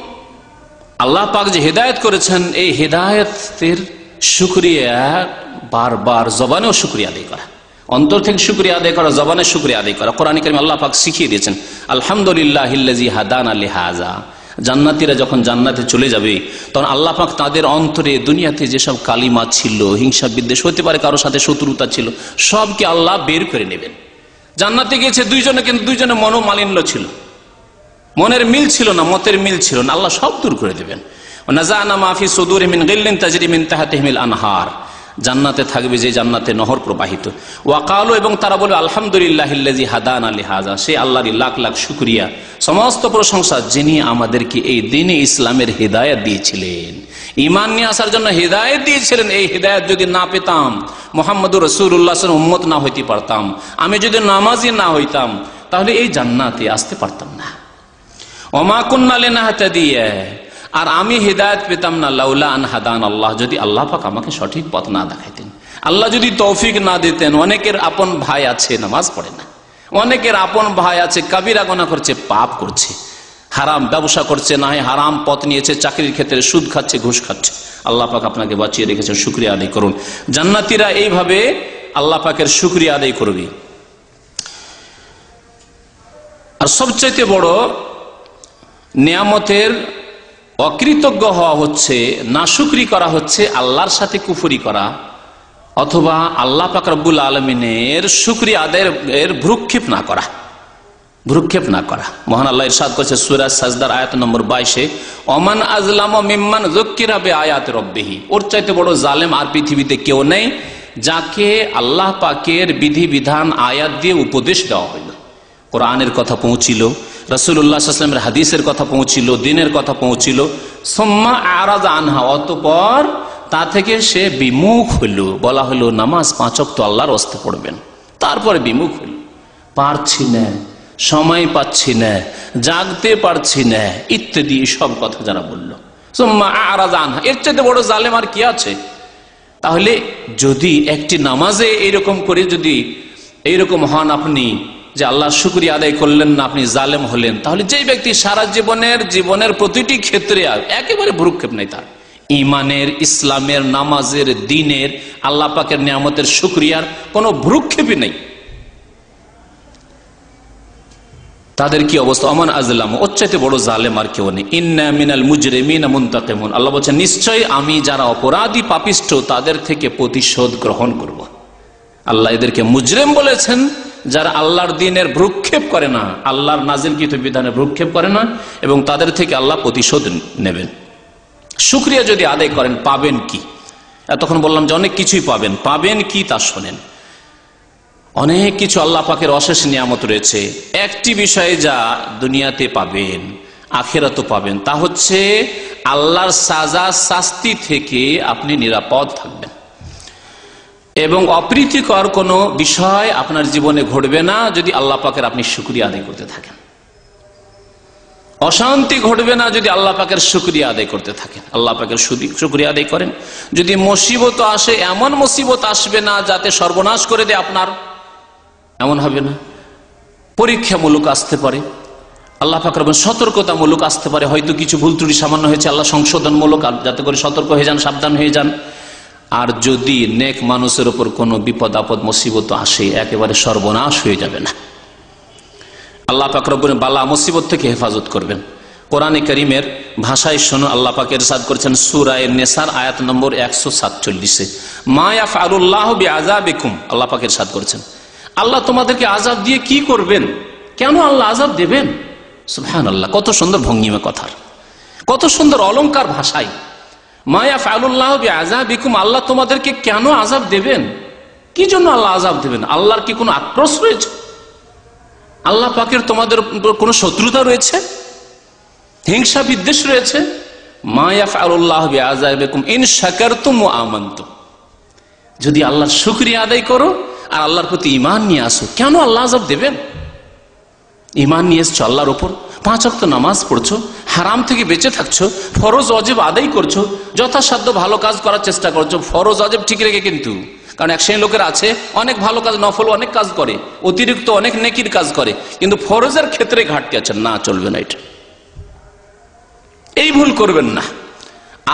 Speaker 1: আল্লাহ পাক যে হেদায়ত করেছেন, এই হেদায়তের শুক্রিয়া বারবার জবানেও শুক্রিয়া আদায় করা। অন্তর থেকে শুক্রিয়া আদায় করা জবানের শুক্রিয়া আদায় করা। কোরআন করিম আল্লাহ পাক শিখিয়ে দিয়েছেন আলহামদুলিল্লাহ হাদান আলী হাজা জান্নাতিরা যখন জান্নাতে চলে যাবে, তখন আল্লাহ পাক তাদের অন্তরে দুনিয়াতে যেসব কালিমা ছিল, হিংসা বিদ্বেষ হতে পারে, কারোর সাথে শত্রুতা ছিল, সবকে আল্লাহ বের করে নেবেন। জান্নাতে গিয়েছে দুইজনে, কিন্তু দুইজনে মনোমালিন্য ছিল। মনের মিল ছিল না, মতের মিল ছিল না, আল্লাহ সব দূর করে দেবেন। নাজানা মাফি সদুর মিন গিল্লিন তাজরিমিন তাহাতে আনহার। জান্নাতে থাকবে যে জান্নাতে নহর প্রবাহিত। ওয়াকালো এবং তারা বলবে আলহামদুলিল্লাহ হাদান আলী হাজা সে আল্লাহর লাখ লাখ শুক্রিয়া। সমস্ত প্রশংসা যিনি আমাদেরকে এই দিনে ইসলামের হৃদায়ত দিয়েছিলেন। ইমান নিয়ে আসার জন্য হৃদায়ত দিয়েছিলেন। এই হৃদায়ত যদি না পেতাম, মোহাম্মদুর রসুল্লাহ উম্মত না হইতে পারতাম। আমি যদি নামাজি না হইতাম, তাহলে এই জান্নাতে আসতে পারতাম না। অমাকুন্না লেনা হাতে দিয়ে আর আমি হৃদায়ত পেতাম না, লাউলা আন হাদান আল্লাহ, যদি আল্লাহ পাক আমাকে সঠিক পথ না দেখাইতেন। আল্লাহ যদি তৌফিক না দিতেন, অনেকের আপন ভাই আছে, নামাজ পড়ে না। অনেকের আপন ভাই আছে, কাবিরা গোনা করছে, পাপ করছে। হারাম ব্যবসা করছে, না হয় হারাম পথ নিয়েছে, চাকরির ক্ষেত্রে সুদ খাচ্ছে, ঘুষ খাচ্ছে। আল্লাহ পাক আপনাকে বাঁচিয়ে রেখেছেন, শুক্রিয়া আদায় করুন। জান্নাতিরা এইভাবে আল্লাহ পাকের শুক্রিয়া আদায় করবে। আর সবচাইতে বড় নিয়ামতের অকৃতজ্ঞ হওয়া হচ্ছে, নাশুকরি করা হচ্ছে আল্লাহর সাথে কুফুরি করা, অথবা আল্লাহ পাক রব্বুল আলমিনের শুক্রিয়া আদায়ের, এর ভ্রুক্ষেপ না করা, ভ্রুক্ষেপ না করা। মহান আল্লাহ ইরশাদ করছে সুরাজ সাজদার আয়াত নম্বর বাইশে, অমান আজলাম মিম্মান জকিরাবে আয়াত রব্বিহি। ওর চাইতে বড় জালেম আর পৃথিবীতে কেউ নেই, যাকে আল্লাহ পাকের বিধি বিধান আয়াত দিয়ে উপদেশ দেওয়া হইল। কোরআনের কথা পৌঁছিল রসুল্লাহামের হাদিসের কথা পৌঁছিল, দিনের কথা পৌঁছিল। সোম্মা আরাজ আনহা, অতপর তা থেকে সে বিমুখ হইল। বলা হলো নামাজ পাঁচক তো আল্লাহর অস্তে পড়বেন। তারপরে বিমুখ হইল। পারছি না, সময় পাচ্ছি না, জাগতে পারছি না, ইত্যাদি সব কথা যারা বলল। সোম্মা আরাজ আনহা, এর চাইতে বড় জালেম আর কি আছে? তাহলে যদি একটি নামাজে এইরকম করে যদি এইরকম হন আপনি যে আল্লাহ শুক্রিয়া আদায় করলেন না, আপনি জালেম হলেন। তাহলে যে ব্যক্তি সারা জীবনের জীবনের প্রতিটি ক্ষেত্রে একেবারে ভ্রুক্ষেপ নেই তার। ইমানের, ইসলামের, নামাজের, দিনের, আল্লাহ পাকের নিয়ামতের শুক্রিয়ার কোনো ভ্রুক্ষেপই নেই। তাদের কি অবস্থা? অমান আজলাম, ওর চাইতে বড় জালেম আর কেউ নেই। ইন্না মিনাল মুজরে মিনা মুন্তাকেমন। আল্লাহ বলছেন, নিশ্চয়ই আমি যারা অপরাধী পাপিষ্ঠ তাদের থেকে প্রতিশোধ গ্রহণ করব। আল্লাহ এদেরকে মুজরেম বলেছেন যারা আল্লাহর দিনের ভ্রুক্ষেপ করে না, আল্লাহর নাজিলকৃত বিধানে ভ্রুক্ষেপ করে না এবং তাদের থেকে আল্লাহ প্রতিশোধ নেবেন। সুক্রিয়া যদি আদায় করেন, পাবেন কি? এতক্ষণ বললাম যে অনেক কিছুই পাবেন। পাবেন কি তা শোনেন। অনেক কিছু আল্লাহ পাকের অশেষ নিয়ামত রয়েছে। একটি বিষয়ে যা দুনিয়াতে পাবেন আখেরা তো পাবেন, তা হচ্ছে আল্লাহর সাজা শাস্তি থেকে আপনি নিরাপদ থাকবেন। এবং অপ্রীতিকর কোনো বিষয় আপনার জীবনে ঘটবে না যদি আল্লাহ পাকের আপনি শুক্রিয়া আদায় করতে থাকেন। অশান্তি ঘটবে না যদি আল্লাহ পাকের শুক্রিয়া আদায় করতে থাকেন। আল্লাহ পাকের শুক্রিয়া আদায় করেন। যদি মুসিবত আসে, এমন মুসিবত আসবে না যাতে সর্বনাশ করে দেয় আপনার। এমন হবে না। পরীক্ষামূলক আসতে পারে। আল্লাহ পাকের সতর্কতামূলক আসতে পারে। হয়তো কিছু ভুল ত্রুটি সামান্য হয়েছে, আল্লাহ সংশোধনমূলক যাতে করে সতর্ক হয়ে যান, সাবধান হয়ে যান। আর যদি নেক মানুষের ওপর কোনো বিপদ, আপদ, মুসিবত আসে, একেবারে সর্বনাশ হয়ে যাবে না। আল্লাহ পাক রব্বুল বালা মুসিবত থেকে হেফাজত করবেন। কোরআনে করিমের ভাষায় শোনো আল্লাহ পাক এরশাদ করেছেন সুরায় নেসার আয়াত নম্বর একশো সাতচল্লিশে। মায়াফ আলুল্লাহ বি আজাবেকুম আল্লাহ পাক এরশাদ করেছেন। আল্লাহ তোমাদেরকে আজাব দিয়ে কি করবেন? কেন আল্লাহ আজাব দেবেন? সুহান আল্লাহ কত সুন্দর ভঙ্গিমা কথার। কত সুন্দর অলঙ্কার ভাষায়। মায়া ফালুল্লাহ আজাবিকুম আল্লাহ তোমাদেরকে কেন আজাব দেবেন? কি জন্য আল্লাহ আজাব দেবেন? আল্লাহর কি কোনো আক্রোশ রয়েছে? আল্লাহ পাকের তোমাদের কোনো শত্রুতা রয়েছে? হিংসা বিদ্বেষ রয়েছে? মায়া ফালুল্লাহ আজাবিকুম ইন শাকার তুম আমন্ত যদি আল্লাহর শুক্রিয়া আদায় করো আর আল্লাহর প্রতি ইমান নিয়ে আসো, কেন আল্লাহ আজাব দেবেন? ইমান নিয়ে এসছো আল্লাহর ওপর পাঁচ অক্ত নামাজ পড়ছো, হারাম থেকে বেঁচে থাকছো, ফরজ অজেব আদায় করছ, যথাসাধ্য ভালো কাজ করার চেষ্টা করছ, ফরজ অজেব ঠিক রেখে কিন্তু। কারণ এক শ্রেণি লোকের আছে, অনেক ভালো কাজ, নফল অনেক কাজ করে, অতিরিক্ত অনেক নেকির কাজ করে, কিন্তু ফরজের ক্ষেত্রে ঘাটতি আছে, না, চলবে না এটা। এই ভুল করবেন না।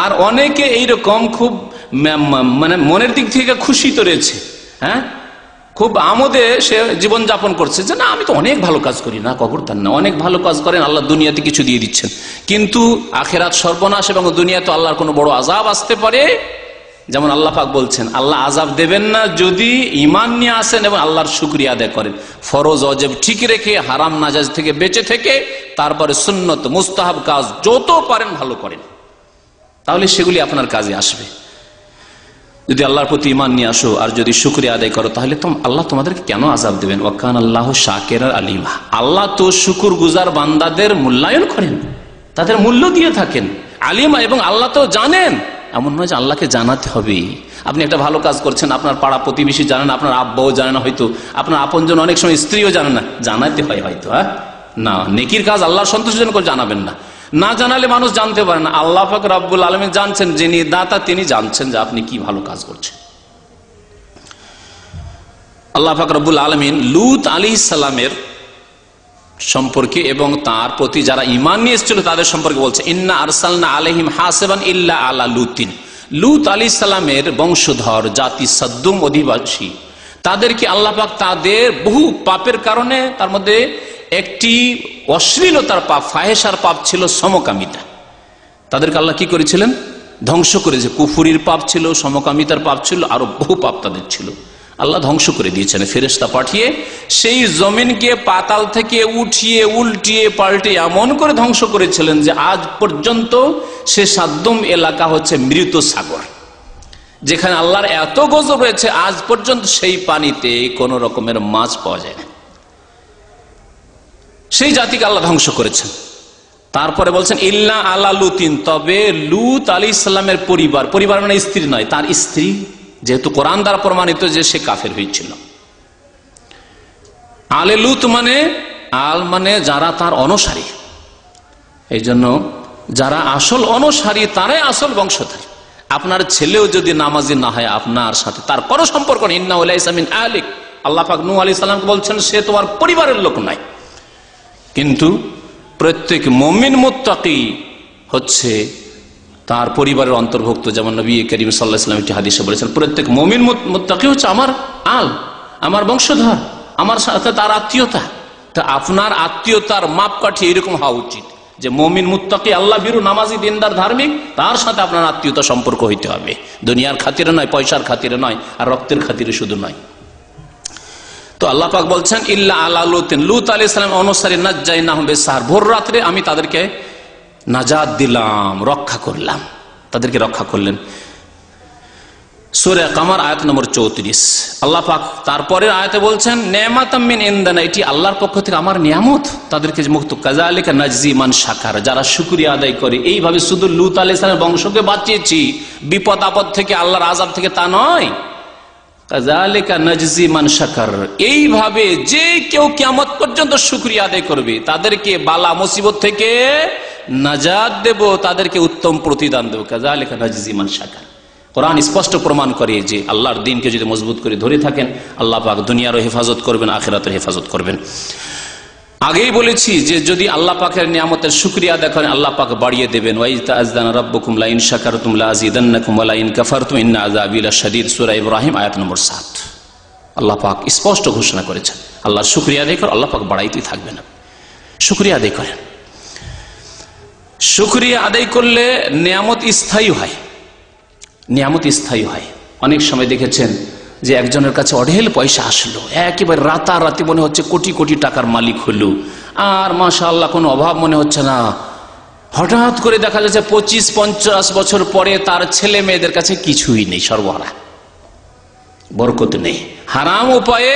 Speaker 1: আর অনেকে এইরকম খুব মানে মনের দিক থেকে খুশি তো রয়েছে হ্যাঁ? খুব আমোদে সে জীবন যাপন করছে যে, না, আমি তো অনেক ভালো কাজ করি। না, কবর তার না অনেক ভালো কাজ করেন, আল্লাহ দুনিয়াতে কিছু দিয়ে দিচ্ছেন। কিন্তু আখেরাত সর্বনাশ এবং দুনিয়াতে আল্লাহর কোনো বড় আজাব আসতে পারে? যেমন আল্লাহ পাক বলছেন, আল্লাহ আজাব দেবেন না যদি ইমান নিয়ে আসেন এবং আল্লাহর শুক্রিয়া আদায় করেন। ফরজ, অজেব, ঠিক রেখে, হারাম নাজাজ থেকে বেঁচে থেকে, তারপরে সুন্নত, মুস্তাহাব কাজ যত পারেন ভালো করেন। তাহলে সেগুলি আপনার কাজে আসবে। যদি আল্লাহর প্রতি ইমান নিয়ে আসো আর যদি শুক্রিয়া আদায় করো, তাহলে আল্লাহ তোমাদেরকে কেন আজাব দেবেন? ওয়াকান আল্লাহ শাকের আলিমা। আল্লাহ তো শুকুর গুজার বান্দাদের মূল্যায়ন করেন। তাদের মূল্য দিয়ে থাকেন। আলিমা এবং আল্লাহ তো জানেন। এমন নয় যে আল্লাহকে জানাতে হবে। আপনি একটা ভালো কাজ করছেন, আপনার পাড়া প্রতিবেশী জানেন, আপনার আব্বাও জানে না হয়তো, আপনার আপনজন অনেক সময় স্ত্রীও জানে না। জানাতে হয় হয়তো হ্যাঁ? না, নেকির কাজ আল্লাহর সন্তোষজন করে জানাবেন না। না জানালে মানুষ জানতে পারে না। আল্লাহ ফাক রাব্বুল আলমী জানছেন, যিনি দাতা, তিনি জানছেন যে আপনি কি ভালো কাজ করছেন। আল্লাহ ফাক রব্বুল আলমিন লুত আলী ইসালামের সম্পর্কে এবং তার প্রতি যারা ইমান নিয়ে এসেছিল, তাদের সম্পর্কে বলছে, ইন্না আরসালনা আলহিম হাসেবান ইল্লা আলা লুতিন। লুত আলী সালামের বংশধর, জাতি সদ্দুম অধিবাসী, তাদেরকে আল্লাপাক তাদের বহু পাপের কারণে তার মধ্যে একটি অশ্লীলতার পাপ ফাহেসার পাপ ছিল সমকামিতা। তাদেরকে আল্লাহ কি করেছিলেন? ধ্বংস করেছে। কুফুরির পাপ ছিল, সমকামিতার পাপ ছিল, আরও বহু পাপ তাদের ছিল। আল্লাহ ধ্বংস করে দিয়েছেন ফেরেস্তা পাঠিয়ে সেই জমিনকে পাতাল থেকে উঠিয়ে, উল্টিয়ে, পাল্টে এমন করে ধ্বংস করেছিলেন যে আজ পর্যন্ত সে সাদ্যম এলাকা হচ্ছে মৃত সাগর। যেখানে আল্লাহর এত গজব রয়েছে, আজ পর্যন্ত সেই পানিতে কোন রকমের মাছ পাওয়া যায় না। সেই জাতিকে আল্লাহ ধ্বংস করেছেন। তারপরে বলছেন, ইল্লা আলা লুতিন তবে লুত আলী ইসলামের পরিবার পরিবার মানে স্ত্রী নয়, তার স্ত্রী, যেহেতু কোরআন দ্বারা প্রমাণিত যে সে কাফের হয়েছিল। আলে লুত মানে আল মানে যারা তার অনসারী। এই জন্য যারা আসল অনসারী, তারাই আসল বংশধারী। আপনার ছেলেও যদি নামাজি না হয়, আপনার সাথে তার কোনো সম্পর্ক নেই। ইন্না আলিক আল্লাহ পাক নু আলী সাল্লামকে বলছেন, সে তোমার পরিবারের লোক নাই কিন্তু প্রত্যেক মমিন মোত্তাকি হচ্ছে তার পরিবারের অন্তর্ভুক্ত, যেমন নবী করিম সাল্লাহ ইসলাম একটি হাদিসে বলেছেন, প্রত্যেক মমিন মোত্তাকি হচ্ছে আমার আল, আমার বংশধর, আমার সাথে তার আত্মীয়তা। তা আপনার আত্মীয়তার মাপকাঠি এরকম হওয়া উচিত যে মমিন মুত্তাকি আল্লাহ বিরু নামাজি, দিনদার, ধার্মিক, তার সাথে আপনার আত্মীয়তা সম্পর্ক হইতে হবে। দুনিয়ার খাতিরে নয়, পয়সার খাতিরে নয়, আর রক্তের খাতিরে শুধু নয়। তো আল্লাহ পাক বলছেন, ইল্লা আল্লাহ লুতিন। লুত আলী ইসলাম অনুসারী নাজ্জাই না হবে সার ভোর রাত্রে আমি তাদেরকে নাজাদ দিলাম, রক্ষা করলাম। তাদেরকে রক্ষা করলেন। সুরে কামার, আয়াত নম্বর চৌত্রিশ। আল্লাহ পাক তারপরের আয়াতে বলছেন নেমাতামিন ইন্দানা। এটি আল্লাহর পক্ষ থেকে আমার নিয়ামত। তাদেরকে মুক্ত কাজালিকা নাজজি মান শাখার যারা শুক্রিয়া আদায় করে। এইভাবে শুধু লুত আলী ইসলামের বংশকে বাঁচিয়েছি। বিপদ আপদ থেকে, আল্লাহর আজাব থেকে তা নয়। এইভাবে যে কেউ কেমত পর্যন্ত শুক্রিয়া আদায় করবে, তাদেরকে বালা মুসিবত থেকে নাজাদ দেব, তাদেরকে উত্তম প্রতিদান দেবো। কাজা লেখা নাজিমান সাকার কোরআন স্পষ্ট প্রমাণ করে যে আল্লাহর দিনকে যদি মজবুত করে ধরে থাকেন, আল্লাহ পাক দুনিয়ারও হেফাজত করবেন, আখেরাতের হেফাজত করবেন। আগেই বলেছি যে যদি আল্লাহ পাকের নিয়ামতের শুক্রিয়া দেখেন আল্লাহ পাক বাড়িয়ে দেবেন। ইব্রাহিম আয়াত নম্বর সাত। আল্লাহ পাক স্পষ্ট ঘোষণা করেছেন, আল্লাহর শুক্রিয়া করে, আল্লাহ পাক বাড়াইতেই থাকবে না। শুক্রিয়া আদায় করেন। শুক্রিয়া আদায় করলে নিয়ামত স্থায়ী হয়। নিয়ামত স্থায়ী হয়। অনেক সময় দেখেছেন যে একজনের কাছে অঢেল পয়সা আসলো, একেবারে রাতারাতি মনে হচ্ছে কোটি কোটি টাকার মালিক হলো। আর মাসা আল্লাহ কোনো অভাব মনে হচ্ছে না। হঠাৎ করে দেখা যাচ্ছে পঁচিশ, পঞ্চাশ বছর পরে তার ছেলে মেয়েদের কাছে কিছুই নেই, সর্বহারা। বরকত নেই। হারাম উপায়ে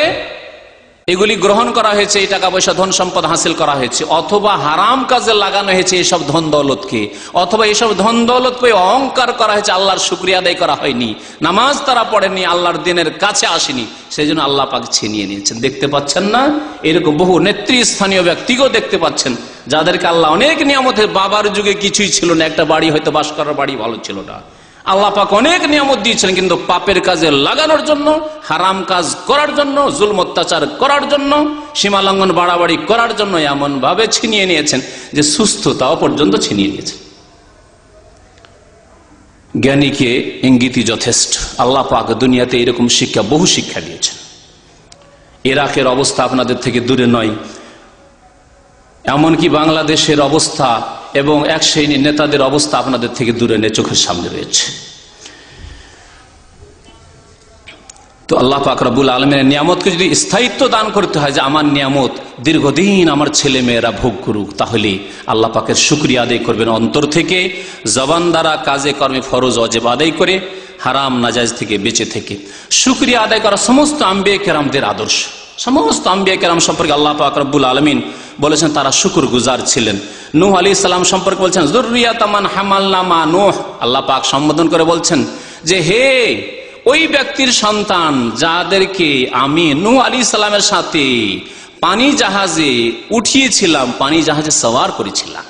Speaker 1: এগুলি গ্রহণ করা হয়েছে, এই টাকা পয়সা ধন সম্পদ হাসিল করা হয়েছে। অথবা হারাম কাজে লাগানো হয়েছে, এসব ধন দৌলতকে। অথবা এসব ধন দৌলত পেয়ে অহংকার করা হয়েছে, আল্লাহর শুক্রিয়া আদায় করা হয়নি। নামাজ তারা পড়েনি আল্লাহর দিনের কাছে আসেনি। সেই জন্য আল্লাহ পাক ছিনিয়ে নিয়েছেন। দেখতে পাচ্ছেন না? এরকম বহু নেতৃস্থানীয় ব্যক্তিকেও দেখতে পাচ্ছেন, যাদেরকে আল্লাহ অনেক নিয়ামতের বাবার যুগে কিছুই ছিল না। একটা বাড়ি হয়তো বাস করার বাড়ি ভালো ছিল না। আল্লাহ পাক অনেক নিয়ামত দিয়েছেন, কিন্তু পাপের কাজে লাগানোর জন্য, হারাম কাজ করার জন্য জুল অত্যাচার করার জন্য সীমা লঙ্ঘন বাড়াবাড়ি করার জন্য এমন ভাবে ছিনিয়ে নিয়েছেন যে সুস্থতাও পর্যন্ত ছিনিয়ে নিয়েছেন। জ্ঞানীকে ইঙ্গিতই যথেষ্ট। আল্লাহ পাক দুনিয়াতে এরকম শিক্ষা, বহু শিক্ষা দিয়েছেন। ইরাকের অবস্থা আপনাদের থেকে দূরে নয়। এমনকি বাংলাদেশের অবস্থা এবং এক শ্রেণির নেতাদের অবস্থা আপনাদের থেকে দূরে নেই, চোখের সামনে রয়েছে। তো আল্লাহ পাকরাবুল আলমের নিয়ামতকে যদি স্থায়িত্ব দান করতে হয় যে আমার নিয়ামত দীর্ঘদিন আমার ছেলে মেয়েরা ভোগ করুক, তাহলে আল্লাহ পাকের শুক্রিয়া আদায় করবেন অন্তর থেকে, জবান দ্বারা কাজে কর্মে ফরজ অজেব আদায় করে, হারাম নাজাজ থেকে বেঁচে থেকে। শুক্রিয়া আদায় করা সমস্ত আম্বিয়া কেরামদের আদর্শ। সমস্ত আম্বিয়া কেরাম সম্পর্কে আল্লাহ পাক রব্বুল আলমিন বলেছেন, তারা শুকুর গুজার ছিলেন। নূহ আলী ইসলাম সম্পর্কে বলছেন জরুরিয়াতামান হামাল্লামা নোহ। আল্লাহ পাক সম্বোধন করে বলছেন যে, হে ওই ব্যক্তির সন্তান যাদেরকে আমি নূহ আলী ইসলামের সাথে পানি জাহাজে উঠিয়েছিলাম, পানি জাহাজে সওয়ার করেছিলাম।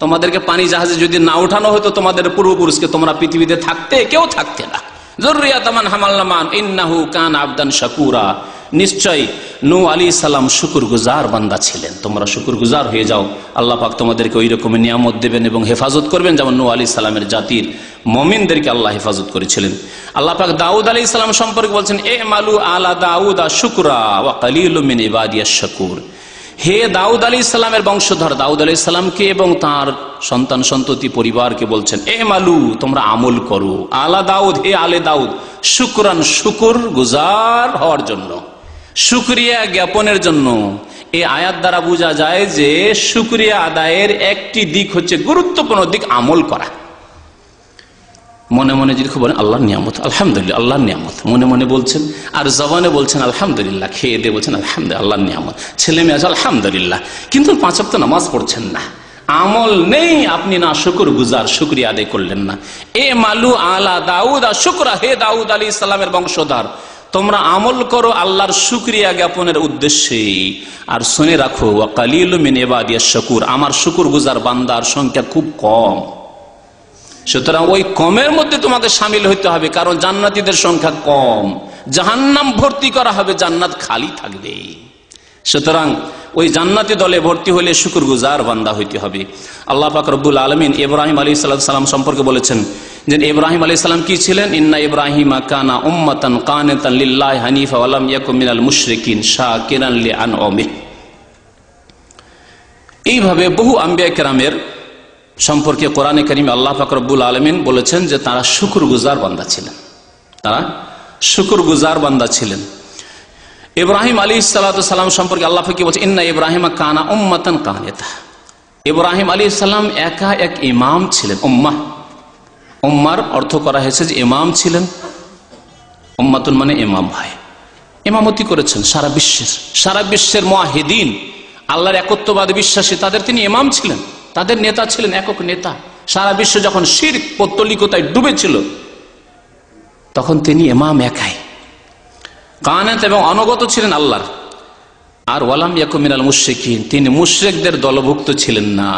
Speaker 1: তোমাদেরকে পানি জাহাজে যদি না উঠানো হতো, তোমাদের পূর্বপুরুষকে তোমরা পৃথিবীতে থাকতে কেউ থাকতে না। জরুরিয়াতামান হামাল্লামান ইন্নাহু কান আবদান শাকুরা। নিশ্চয় নু আলী সালাম শুকুর গুজার বান্দা ছিলেন। তোমরা শুকুর গুজার হয়ে যাও। আল্লাহ পাক তোমাদেরকে ওই রকমের নিয়ামত দেবেন এবং হেফাজত করবেন যেমন নু আলী সালামের জাতির মমিনদেরকে আল্লাহ হেফাজত করেছিলেন। আল্লাহ পাক দাউদ আলী সালাম সম্পর্কে বলছেন, এ মালু আলা দাউদ আ শুকুরা ওয়া কালিল মিন ইবাদিয়াশ শাকুর। হে দাউদ আলী ইসলামের বংশধর, দাউদ আলী ইসলামকে এবং তার সন্তান, সন্ততি, পরিবারকে বলছেন, এ মালু, তোমরা আমল করো। আলা দাউদ, হে আলে দাউদ, শুক্রান শুকুর গুজার হওয়ার জন্য। শুক্রিয়া জ্ঞাপনের জন্য। এই আয়াত দ্বারা বোঝা যায় যে শুক্রিয়া আদায়ের একটি দিক হচ্ছে গুরুত্বপূর্ণ দিক আমল করা। মনে মনে যদি বলেন, আল্লাহর নিয়ামত, আলহামদুলিল্লাহ, আল্লাহর নিয়ামত। মনে মনে বলছেন, আর জবানে বলছেন, আলহামদুলিল্লাহ। খেয়ে দিয়ে বলছেন, আলহামদুলিল্লাহ, আল্লাহর নিয়ামত। ছেলে মেয়ে আছে, আলহামদুলিল্লাহ। কিন্তু পাঁচ তো নামাজ পড়ছেন না। আমল নেই, আপনি না শুকুর গুজার, শুক্রিয়া আদায় করলেন না। এ মালু আলা দাউদ শুক্রা, হে দাউদ আলী ইসলামের বংশধর তোমরা আমল করো আল্লাহর শুক্রিয়া জ্ঞাপনের উদ্দেশ্যে। আর শুনে রাখো শকুর, আমার শুকুর গুজার বান্দার সংখ্যা খুব কম। সুতরাং ওই কমের মধ্যে তোমাকে সামিল হইতে হবে, কারণ জান্নাতিদের সংখ্যা কম। জাহান্নাম ভর্তি করা হবে, জান্নাত খালি থাকবে। সুতরাং ওই জান্নাতি দলে ভর্তি হলে শুকুর গুজার বান্দা হইতে হবে। আল্লাহ পাক রব্বুল আলমিন ইব্রাহিম আলী সাল্লাম সম্পর্কে বলেছেন যে ইব্রাহিম আলী সাল্লাম কি ছিলেন? ইন্না ইব্রাহিম কানা উম্মাতান কানেতান লিল্লাহ হানিফা ওয়ালাম ইয়াকুম মিনাল মুশরিকিন শাকিরান লিআন ওমে এইভাবে বহু আম্বিয়া কেরামের সম্পর্কে কোরআনে করিম আল্লাহ ফাকরবুল আলমিন বলেছেন যে তারা শুকুর গুজার বান্দা ছিলেন। তারা শুকুর গুজার বান্দা ছিলেন। ইব্রাহিম আলী সালাম সম্পর্কে আল্লাহ ফাকি বলছে? ইন্না ইব্রাহিম কানা উম্মাতান কানেতা। ইব্রাহিম আলী সাল্লাম একা এক ইমাম ছিলেন উম্মা উম্মার অর্থ করা হয়েছে যে ইমাম ছিলেন। উম্মাতুন মানে ইমাম ভাই। ইমামতি করেছেন সারা বিশ্বের সারা বিশ্বের মহাহেদিন আল্লাহর একত্ববাদ বিশ্বাসী, তাদের তিনি ইমাম ছিলেন। তাদের নেতা ছিলেন একক নেতা। সারা বিশ্ব যখন শির পত্তলিকতায় ডুবেছিল, তখন তিনি এমাম একাই। কানেত এবং অনগত ছিলেন আল্লাহর। আর ওয়ালাম ইয়াকুমিনাল মুশ্রিকিন, তিনি মুশ্রেকদের দলভুক্ত ছিলেন না।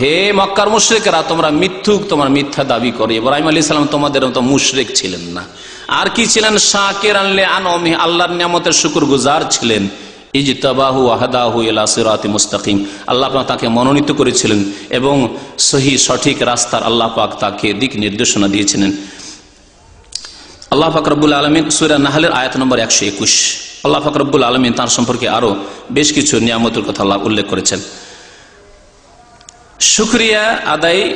Speaker 1: হে মক্কার মুশ্রেকেরা, তোমরা মিথ্যুক, তোমার মিথ্যা দাবি করে। ইব্রাহিম আলী সালাম তোমাদের মতো মুশ্রেক ছিলেন না। আর কি ছিলেন? শাকের আনলে আনমি আল্লাহর নিয়ামতের শুকুর গুজার ছিলেন। ইজতাবাহু আহাদাহু ইলা সিরাতি মুস্তাকিম। আল্লাহ পাক তাকে মনোনীত করেছিলেন এবং সহি সঠিক রাস্তার আল্লাহ পাক তাকে দিক নির্দেশনা দিয়েছিলেন। আল্লাহ ফাকরবুল আলমিন সুরা নাহালের আয়াত নম্বর একশো একুশ। আল্লাহ ফাকরবুল আলমিন তার সম্পর্কে আরও বেশ কিছু নিয়ামতের কথা আল্লাহ উল্লেখ করেছেন। শুক্রিয়া আদায়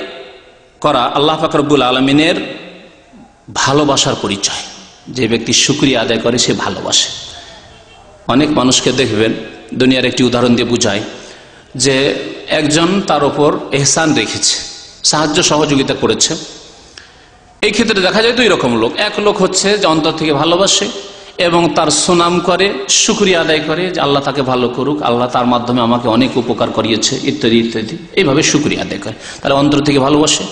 Speaker 1: করা আল্লাহ ফাকরবুল আলমিনের ভালোবাসার পরিচয়। যে ব্যক্তি শুক্রিয়া আদায় করে, সে ভালোবাসে। অনেক মানুষকে দেখবেন, দুনিয়ার একটি উদাহরণ দিয়ে বুঝায় যে একজন তার ওপর এহসান রেখেছে, সাহায্য সহযোগিতা করেছে। এই ক্ষেত্রে দেখা যায় দুই রকম লোক। এক লোক হচ্ছে যে অন্তর থেকে ভালোবাসে এবং তার সুনাম করে সুক্রিয়া আদায় করে যে আল্লাহ তাকে ভালো করুক, আল্লাহ তার মাধ্যমে আমাকে অনেক উপকার করিয়েছে, ইত্যাদি ইত্যাদি। এইভাবে সুক্রিয়া আদায় করে। তাহলে অন্তর থেকে ভালোবাসে।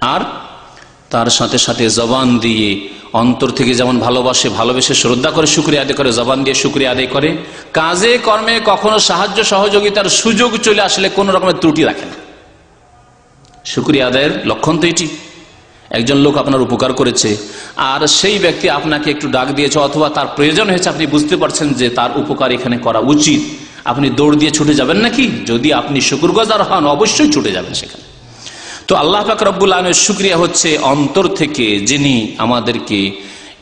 Speaker 1: আর তার সাথে সাথে জবান দিয়ে অন্তর থেকে যেমন ভালোবাসে, ভালোবেসে শ্রদ্ধা করে শুক্রিয়া আদায় করে, জবান দিয়ে শুক্রিয়া আদায় করে, কাজে, কর্মে কখনো সাহায্য, সহযোগিতার সুযোগ চলে আসলে কোন রকমের ত্রুটি রাখে না। শুক্রিয়া আদায়ের লক্ষণ তো এটি। একজন লোক আপনার উপকার করেছে। আর সেই ব্যক্তি আপনাকে একটু ডাক দিয়েছে অথবা তার প্রয়োজন হয়েছে, আপনি বুঝতে পারছেন যে তার উপকার এখানে করা উচিত। আপনি দৌড় দিয়ে ছুটে যাবেন নাকি? যদি আপনি শুকুরগজার হন, অবশ্যই ছুটে যাবেন সেখানে। তো আল্লাহ পাক রব্বুল আলমের শুক্রিয়া হচ্ছে অন্তর থেকে যিনি আমাদেরকে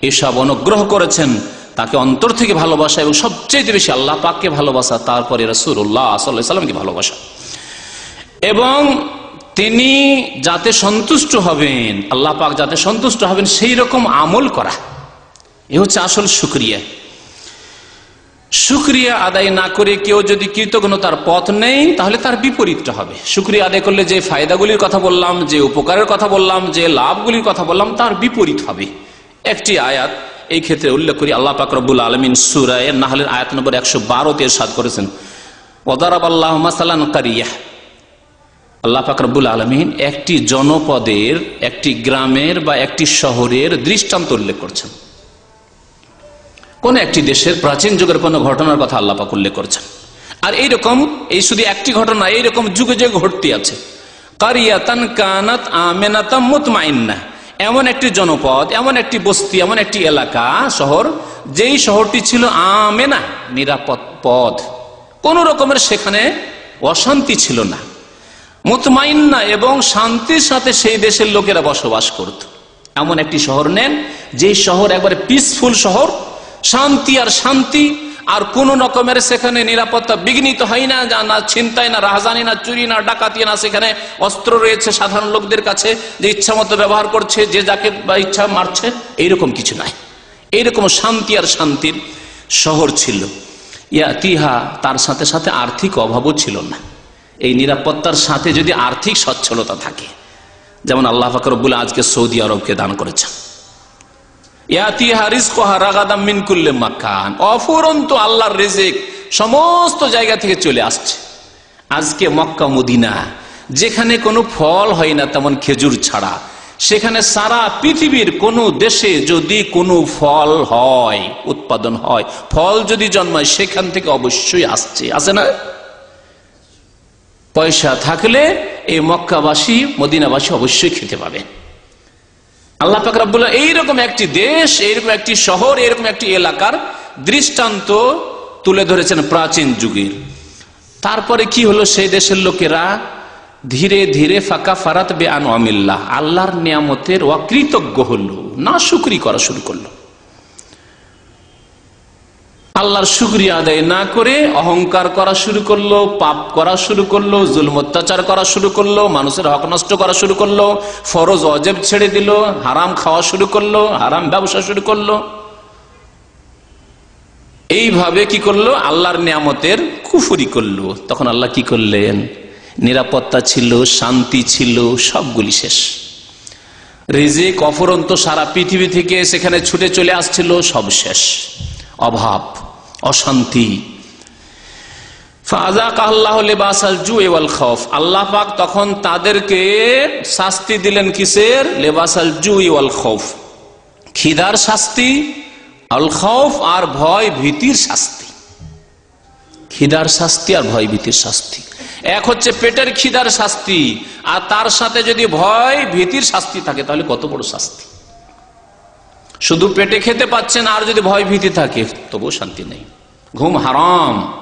Speaker 1: এসব অনুগ্রহ করেছেন, তাকে অন্তর থেকে ভালোবাসা এবং সবচেয়ে বেশি আল্লাহ পাককে ভালোবাসা, তারপরে রসুল্লাহ সাল্লাহ সাল্লামকে ভালোবাসা। এবং তিনি যাতে সন্তুষ্ট হবেন, আল্লাহ পাক যাতে সন্তুষ্ট হবেন, সেই রকম আমল করা। এ হচ্ছে আসল সুক্রিয়া সুক্রিয়া আদায় না করে কেউ যদি কৃতজ্ঞতার পথ নেই তাহলে তার বিপরীতটা হবে। সুক্রিয়া আদায় করলে যে ফায়দাগুলির কথা বললাম, যে উপকারের কথা বললাম, যে লাভগুলির কথা বললাম, তার বিপরীত হবে। একটি আয়াত এই ক্ষেত্রে উল্লেখ করি, আল্লাহ পাক রব্বুল আলমিন সুরায় নাহলের আয়াত নম্বর একশো বারোতে সাদ করেছেন। ওদারাব আল্লাহ মাসালান কারিয়া আল্লাহ ফাকরবুল আলমিন একটি জনপদের, একটি গ্রামের বা একটি শহরের দৃষ্টান্ত উল্লেখ করছেন। কোন একটি দেশের প্রাচীন যুগের কোন ঘটনার কথা আল্লাহ পাক উল্লেখ করছেন। আর এইরকম, এই শুধু একটি ঘটনা, এইরকম যুগে যুগে ঘটতে আছে। কারিয়াতান কানাত আমেনাতাম মুতমাইন্না। এমন একটি জনপদ, এমন একটি বস্তি, এমন একটি এলাকা, শহর, যেই শহরটি ছিল আমেনা, নিরাপদ পদ কোন রকমের সেখানে অশান্তি ছিল না। মুতমাইন্না এবং শান্তির সাথে সেই দেশের লোকেরা বসবাস করত। এমন একটি শহর নেন যে শহর একবারে পিসফুল শহর। শান্তি আর শান্তি, আর কোন রকমের সেখানে নিরাপত্তা বিঘ্নিত হয় না না ছিনতাই, না রাহাজানি, না চুরি, না ডাকাতি, না সেখানে অস্ত্র রয়েছে সাধারণ লোকদের কাছে, যে ইচ্ছা মতো ব্যবহার করছে, যে যাকে বা ইচ্ছা মারছে, এইরকম কিছু নাই। এইরকম শান্তি আর শান্তির শহর ছিল। ইয়া তিহা তার সাথে সাথে আর্থিক অভাবও ছিল না। এই নিরাপত্তার সাথে যদি আর্থিক সচ্ছলতা থাকে। যেমন আল্লাহ ফাকরবুল আজকে সৌদি আরবকে দান করেছেন। অফুরন্ত আল্লাহর রেজেক সমস্ত জায়গা থেকে চলে আসছে। আজকে মক্কা, মদিনা, যেখানে কোনো ফল হয় না তেমন খেজুর ছাড়া, সেখানে সারা পৃথিবীর কোন দেশে যদি কোনো ফল হয়, উৎপাদন হয়, ফল যদি জন্মায়, সেখান থেকে অবশ্যই আসছে। আসে না? পয়সা থাকলে এই মক্কাবাসী, মদিনাবাসী অবশ্যই খেতে পাবে। আল্লাহ ফাকরাবুল্লাহ এইরকম একটি দেশ, এইরকম একটি শহর এরকম একটি এলাকার দৃষ্টান্ত তুলে ধরেছেন প্রাচীন যুগের। তারপরে কি হলো সেই দেশের লোকেরা? ধীরে ধীরে ফাঁকা ফারাত বে আন আল্লাহর নিয়ামতের অকৃতজ্ঞ হলো না শুক্রি করা শুরু করল। আল্লাহর শুক্রিয়া আদায় না করে অহংকার করা শুরু করল, পাপ করা শুরু করল, জুলম অত্যাচার করা শুরু করল, মানুষের হক নষ্ট করা শুরু করল, ফরজ অজেব ছেড়ে দিল, হারাম খাওয়া শুরু করল, হারাম ব্যবসা শুরু করল। এইভাবে কি করল? আল্লাহর নিয়ামতের কুফুরি করল। তখন আল্লাহ কি করলেন? নিরাপত্তা ছিল, শান্তি ছিল, সবগুলি শেষ। রেজেক, অফরন্ত সারা পৃথিবী থেকে সেখানে ছুটে চলে আসছিল, সব শেষ। অভাব। অশান্তি। আল্লাহ পাক তখন তাদেরকে শাস্তি দিলেন কিসের? লেবাসাল জু ওয়াল খৌফ খিদার শাস্তি, আল খৌফ আর ভয় ভীতির শাস্তি। খিদার শাস্তি আর ভয় ভীতির শাস্তি। এক হচ্ছে পেটের খিদার শাস্তি, আর তার সাথে যদি ভয় ভীতির শাস্তি থাকে, তাহলে কত বড় শাস্তি? শুধু পেটে খেতে পাচ্ছেন, আর যদি ভয় ভীতি থাকে, তবুও শান্তি নেই। ঘুম হারাম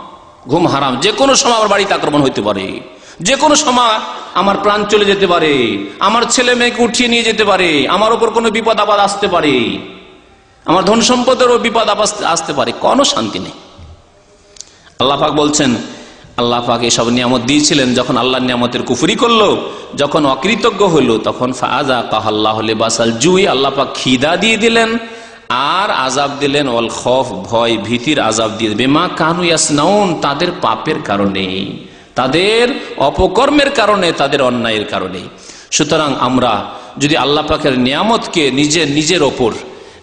Speaker 1: ঘুম হারাম। যে কোনো সময় আমার বাড়িতে আক্রমণ হইতে পারে। যে কোনো সময় আমার প্রাণ চলে যেতে পারে। আমার ছেলে মেয়েকে উঠিয়ে নিয়ে যেতে পারে। আমার ওপর কোনো বিপদ আপদ আসতে পারে। আমার ধন সম্পদেরও বিপদ আপদ আসতে পারে। কোনো শান্তি নেই। আল্লাহাক বলছেন আল্লাহ পাক এসব নিয়ামত দিয়েছিলেন, যখন আল্লাহ নিয়ামতের কুফুরি করল, যখন অকৃতজ্ঞ হইল, তখন ফাজা কাহাল্লাহ বাসাল জুই, আল্লাহ পাক খিদা দিয়ে দিলেন, আর আজাব দিলেন অল খফ ভয়, ভীতির আজাব দিয়ে বেমা কানু ইয়াসনাউন, তাদের পাপের কারণে, তাদের অপকর্মের কারণে, তাদের অন্যায়ের কারণে। সুতরাং আমরা যদি আল্লাহ পাকের নিয়ামতকে নিজের নিজের ওপর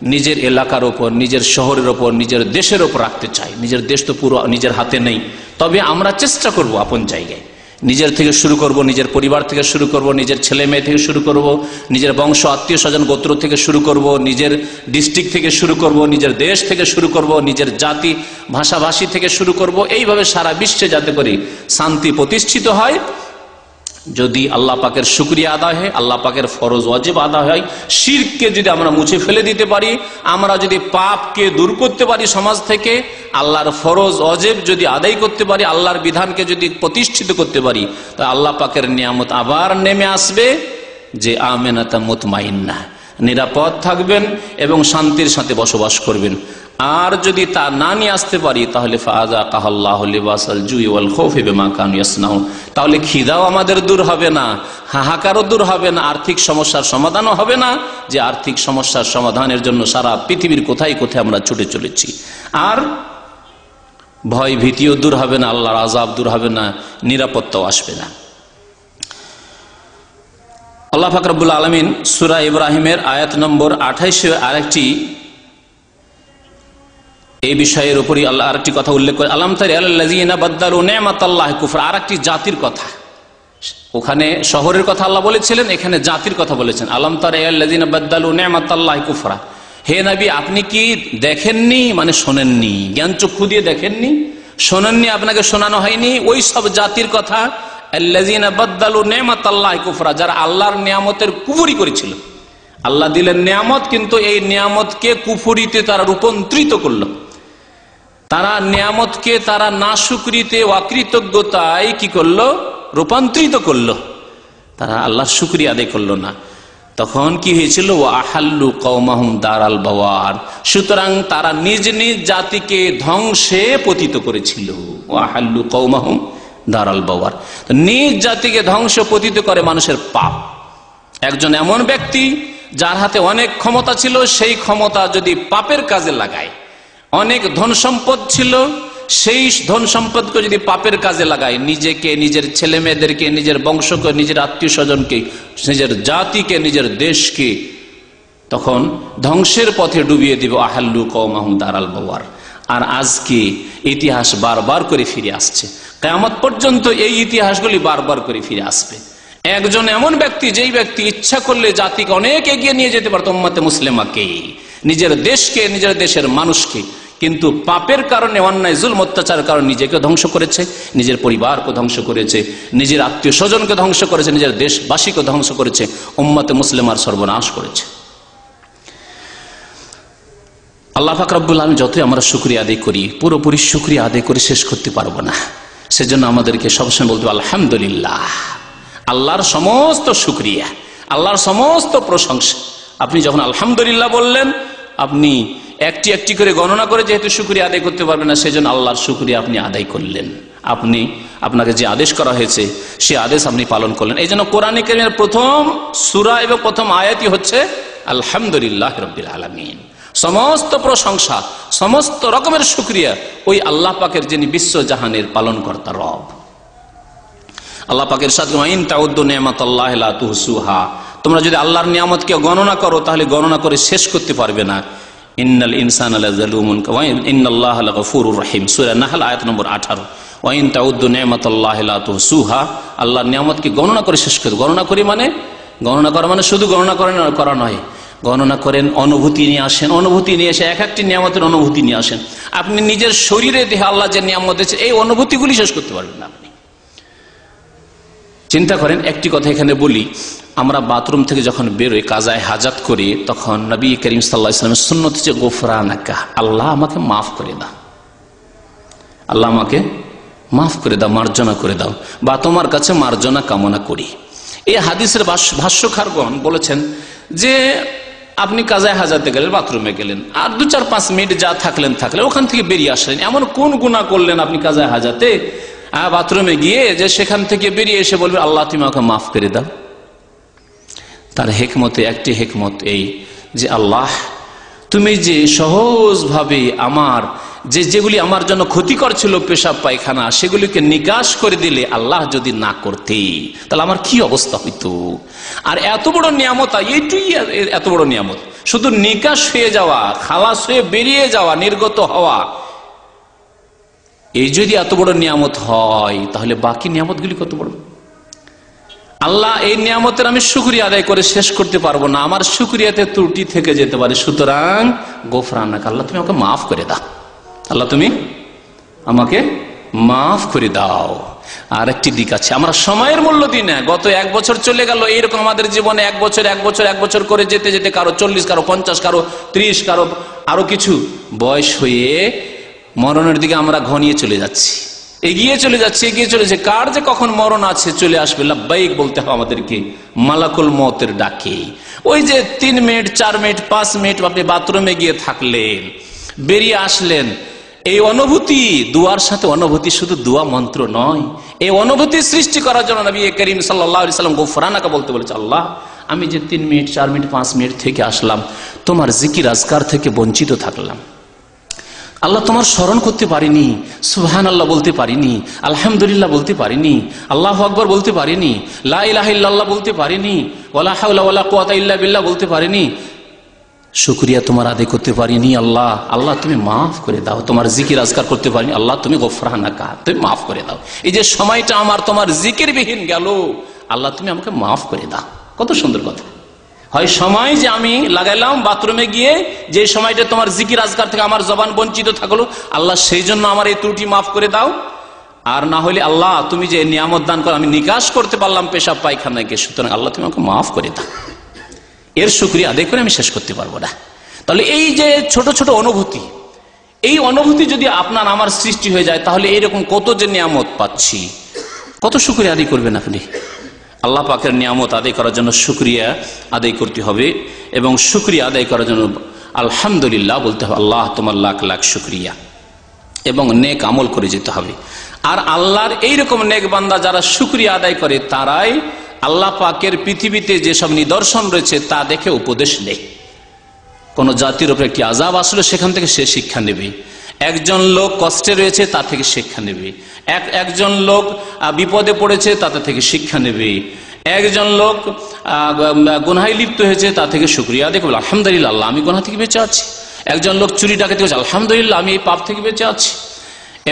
Speaker 1: নিজের এলাকার ওপর, নিজের শহরের ওপর, নিজের দেশের ওপর রাখতে চাই। নিজের দেশ তো পুরো নিজের হাতে নেই। তবে আমরা চেষ্টা করব আপন জায়গায়। নিজের থেকে শুরু করব, নিজের পরিবার থেকে শুরু করব, নিজের ছেলে মেয়ে থেকে শুরু করব, নিজের বংশ, আত্মীয় স্বজন, গোত্র থেকে শুরু করব, নিজের ডিস্ট্রিক্ট থেকে শুরু করব, নিজের দেশ থেকে শুরু করব, নিজের জাতি, ভাষাভাষী থেকে শুরু করব। এইভাবে সারা বিশ্বে যাতে করে শান্তি প্রতিষ্ঠিত হয় যদি আল্লাহ পাকের শুক্রিয়া আদায় হয়, আল্লাহ পাকের ফরজ অজেব আদায় হয় শিরকে যদি আমরা মুছে ফেলে দিতে পারি, আমরা যদি পাপকে দূর করতে পারি সমাজ থেকে, আল্লাহর ফরজ অজেব যদি আদায় করতে পারি, আল্লাহর বিধানকে যদি প্রতিষ্ঠিত করতে পারি, তা আল্লাহ পাকের নিয়ামত আবার নেমে আসবে, যে আমেনাতা মুতমাইন্না। নিরাপদ থাকবেন এবং শান্তির সাথে বসবাস করবেন। আর যদি তা না নিয়ে আসতে পারি, তাহলে ফাজা কাহাল্লাহ লিবাসাল জুই ওয়াল খৌফ বেমা কানু ইয়াসনাউ তাহলে খিদাও আমাদের দূর হবে না, হাহাকারও দূর হবে না, আর্থিক সমস্যার সমাধানও হবে না, যে আর্থিক সমস্যার সমাধানের জন্য সারা পৃথিবীর কোথায় কোথায় আমরা ছুটে চলেছি। আর ভয় ভীতিও দূর হবে না, আল্লাহর আজাব দূর হবে না, নিরাপত্তাও আসবে না। আল্লাহ ফাকরাবুল আলমিন সুরা ইব্রাহিমের আয়াত নম্বর আঠাইশে আরেকটি এই বিষয়ের উপরই আল্লাহ আরেকটি কথা উল্লেখ করে, আলম তাল্লাহ কুফর আর একটি জাতির কথা। ওখানে শহরের কথা আল্লাহ বলেছিলেন, এখানে জাতির কথা বলেছেন। আলম তার হে নবী, আপনি কি দেখেননি? মানে শোনেননি। জ্ঞান চক্ষু দিয়ে দেখেননি? শোনেননি, আপনাকে শোনানো হয়নি? ওই সব জাতির কথা কুফরা যারা আল্লাহর নিয়ামতের কুফুরি করেছিল। আল্লাহ দিলেন নিয়ামত, কিন্তু এই নিয়ামতকে কুফুরিতে তারা রূপান্তরিত করল। তারা নিয়ামতকে, তারা না সুকৃতে অকৃতজ্ঞতায় কি করল? রূপান্তরিত করল। তারা আল্লাহর শুক্রিয়া আদায় করল না। তখন কি হয়েছিল? ও আহাল্লু কৌমাহুম দারাল বাওয়ার। সুতরাং তারা নিজ নিজ জাতিকে ধ্বংসে পতিত করেছিল। ও আহাল্লু কৌমাহুম দারাল বাওয়ার। নিজ জাতিকে ধ্বংস পতিত করে মানুষের পাপ। একজন এমন ব্যক্তি যার হাতে অনেক ক্ষমতা ছিল, সেই ক্ষমতা যদি পাপের কাজে লাগায় অনেক ধন সম্পদ ছিল, সেই ধন সম্পদকে যদি পাপের কাজে লাগায়, নিজেকে, নিজের ছেলে মেয়েদেরকে, নিজের বংশকে, নিজের আত্মীয় স্বজনকে, নিজের জাতিকে, নিজের দেশকে, তখন ধ্বংসের পথে ডুবিয়ে দিব আহাল্লু কৌমাহুম দারাল বাবার আর আজকে ইতিহাস বারবার করে ফিরে আসছে। কেমত পর্যন্ত এই ইতিহাসগুলি বারবার করে ফিরে আসবে। একজন এমন ব্যক্তি, যেই ব্যক্তি ইচ্ছা করলে জাতিকে অনেক এগিয়ে নিয়ে যেতে পারত মুসলিমাকে, নিজের দেশকে, নিজের দেশের মানুষকে কিন্তু পাপের কারণে, অন্যায় জুল অত্যাচার কারণে নিজেকে ধ্বংস করেছে, নিজের পরিবারকে ধ্বংস করেছে, নিজের আত্মীয় স্বজনকে ধ্বংস করেছে, নিজের দেশবাসীকে ধ্বংস করেছে, উম্মাতে মুসলিমার সর্বনাশ করেছে। আল্লাহ ফাকরাবুল আলম যতই আমরা শুক্রিয়া আদায় করি, পুরোপুরি শুক্রিয়া আদায় করে শেষ করতে পারব না। সেজন্য আমাদেরকে সবসময় বলতে আলহামদুলিল্লাহ, আল্লাহর সমস্ত শুক্রিয়া, আল্লাহর সমস্ত প্রশংসা। আপনি যখন আলহামদুলিল্লাহ বললেন, আপনি একটি একটি করে গণনা করে যেহেতু শুক্রিয়া আদায় করতে পারবেন না, সেজন্য আল্লাহর শুক্রিয়া আপনি আদায় করলেন। আপনি, আপনাকে যে আদেশ করা হয়েছে, সে আদেশ আপনি পালন করলেন। এই জন্য কোরআন প্রথম সুরা এবং প্রথম আয়াতই হচ্ছে, আলহামদুলিল্লাহ রবিল আলমিন। সমস্ত প্রশংসা, সমস্ত রকমের শুক্রিয়া ওই আল্লাহ পাকের যিনি বিশ্ব জাহানের পালন কর্তা রব। আল্লাহ পাকের সাথে তোমরা যদি আল্লাহর নিয়ামতকে গণনা করো, তাহলে গণনা করে শেষ করতে পারবে না। ইন্নাল ইনসান ইন্নআল্লাহ গফুরুর রহিম। সুরা নাহাল, আয়াত নম্বর আঠারো। ওয়াইন তাউদ্দু নেমাতাল্লাহ সুহা আল্লাহর নিয়ামতকে গণনা করে শেষ করে। গণনা করি মানে? গণনা করা মানে শুধু গণনা করে করা নয়। গণনা করেন, অনুভূতি নিয়ে আসেন। অনুভূতি নিয়ে এসে এক একটি নিয়ামতের অনুভূতি নিয়ে আসেন। আপনি নিজের শরীরে দেহে আল্লাহ যে নিয়ামত দিয়েছে, এই অনুভূতিগুলি শেষ করতে পারবেন না। চিন্তা করেন, একটি কথা এখানে বলি। আমরা বাথরুম থেকে যখন বেরোই, কাজায় হাজাত করি, তখন নবী করিম সাল্লা সুন্নত হচ্ছে গোফরানাকা। আল্লাহ আমাকে মাফ করে দাও। আল্লাহ আমাকে মাফ করে দাও, মার্জনা করে দাও, বা তোমার কাছে মার্জনা কামনা করি। এই হাদিসের ভাষ্যকারগণ বলেছেন যে, আপনি কাজায় হাজাতে গেলেন, বাথরুমে গেলেন, আর দু চার পাঁচ মিনিট যা থাকলেন থাকলেন, ওখান থেকে বেরিয়ে আসলেন। এমন কোন গুণা করলেন আপনি কাজায় হাজাতে? বাথরুমে গিয়ে যে সেখান থেকে বেরিয়ে এসে বলবে, আল্লাহ, তুমি আমাকে মাফ করে দাও। তার হেকমতে, একটি হেকমত এই যে, আল্লাহ, তুমি যে সহজভাবে আমার, যে যেগুলি আমার জন্য ক্ষতিকর ছিল পেশাব পায়খানা, সেগুলিকে নিকাশ করে দিলে আল্লাহ যদি না করতে তাহলে আমার কি অবস্থা হইতো? আর এত বড় নিয়ামত এইটুই এত বড় নিয়ামত। শুধু নিকাশ হয়ে যাওয়া, খালাস হয়ে বেরিয়ে যাওয়া, নির্গত হওয়া এই যদি এত বড় নিয়ামত হয়, তাহলে বাকি নিয়ামতগুলি কত বড়? আল্লাহ এই নিয়ামতের আমি সুক্রিয়া আদায় করে শেষ করতে পারব না, আমার সুক্রিয়াতে ত্রুটি থেকে যেতে পারে। সুতরাং গোফরানাক আল্লাহ তুমি আমাকে মাফ করে দাও। আল্লাহ তুমি আমাকে মাফ করে দাও। আর একটি দিক আছে, আমরা সময়ের মূল্য দিই না। গত এক বছর চলে গেল, এইরকম আমাদের জীবনে এক বছর এক বছর এক বছর করে যেতে যেতে কারও চল্লিশ, কারও পঞ্চাশ, কারও ত্রিশ, কারও আরও কিছু বয়স হয়ে মরণের দিকে আমরা ঘনিয়ে চলে যাচ্ছি। এগিয়ে চলে যাচ্ছে, এগিয়ে চলেছে কার যে কখন মরণ আছে চলে আসবে, লাব্বাইক বলতে হবে আমাদেরকে, মালাকুল মতের ডাকে। ওই যে তিন মিনিট, চার মিনিট, পাঁচ মিনিট আপনি বাথরুমে গিয়ে থাকলেন, বেরিয়ে আসলেন। এই অনুভূতি, দুয়ার সাথে অনুভূতি শুধু দুয়া মন্ত্র নয়। এই অনুভূতি সৃষ্টি করার জন্য নবী করিম সাল্লাম গোফরানাকে বলতে বলেছে, আল্লাহ, আমি যে তিন মিনিট, চার মিনিট, পাঁচ মিনিট থেকে আসলাম, তোমার জিকির আজকার থেকে বঞ্চিত থাকলাম। আল্লাহ তোমার স্মরণ করতে পারিনি। সুহান আল্লাহ বলতে পারিনি। আলহামদুলিল্লাহ বলতে পারিনি। আল্লাহ আকবর বলতে পারিনি। লাহ বলতে পারিনি। ওলা হাউলা কুয়াতা ইল্লা বিল্লাহ বলতে পারিনি। শুক্রিয়া তোমার আদায় করতে পারিনি আল্লাহ। আল্লাহ, তুমি মাফ করে দাও। তোমার জিকির আজকার করতে পারিনি। আল্লাহ, তুমি গোফরানা কা তুমি মাফ করে দাও। এই যে সময়টা আমার তোমার জিকির বিহীন গেল। আল্লাহ, তুমি আমাকে মাফ করে দাও। কত সুন্দর কথা। হয় সময় যে আমি লাগাইলাম বাথরুমে গিয়ে, যে সময়টা তোমার জিকির আজকার থেকে আমার জবান বঞ্চিত থাকল, আল্লাহ সেই জন্য আমার এই ত্রুটি মাফ করে দাও। আর না হলে আল্লাহ, তুমি যে নিয়ামত দান করো, আমি নিকাশ করতে পারলাম পেশাব গিয়ে সুতরাং আল্লাহ তুমি আমাকে মাফ করে দাও। এর সুক্রিয়া আদায় করে আমি শেষ করতে পারব না। তাহলে এই যে ছোট ছোট অনুভূতি, এই অনুভূতি যদি আপনার আমার সৃষ্টি হয়ে যায়, তাহলে এইরকম কত যে নিয়ামত পাচ্ছি, কত শুক্রিয়া আদায় করবেন আপনি? আল্লাহ পাকের নিয়ামত আদায় করার জন্য শুক্রিয়া আদায় করতে হবে এবং শুক্রিয়া আদায় করার জন্য আলহামদুলিল্লাহ বলতে হবে, আল্লাহ তোমার লাখ লাখ শুক্রিয়া এবং নেক আমল করে যেতে হবে। আর আল্লাহর এইরকম নেক বান্দা যারা শুক্রিয়া আদায় করে, তারাই আল্লাহ পাকের পৃথিবীতে যেসব নিদর্শন রয়েছে, তা দেখে উপদেশ নেই কোন জাতির উপর একটি আজাব আসলে, সেখান থেকে সে শিক্ষা নেবে। একজন লোক কষ্টে রয়েছে, তা থেকে শিক্ষা নেবে। এক একজন লোক বিপদে পড়েছে তাতে থেকে শিক্ষা নেবে। একজন লোক গুনহাই লিপ্ত হয়েছে, তা থেকে শুক্রিয়া। দেখবে আলহামদুলিল্লাহ, আল্লাহ, আমি গুনা থেকে বেঁচে আছি। একজন লোক চুরি, ডাকাতি হয়েছে আলহামদুলিল্লাহ, আমি এই পাপ থেকে বেঁচে আছি।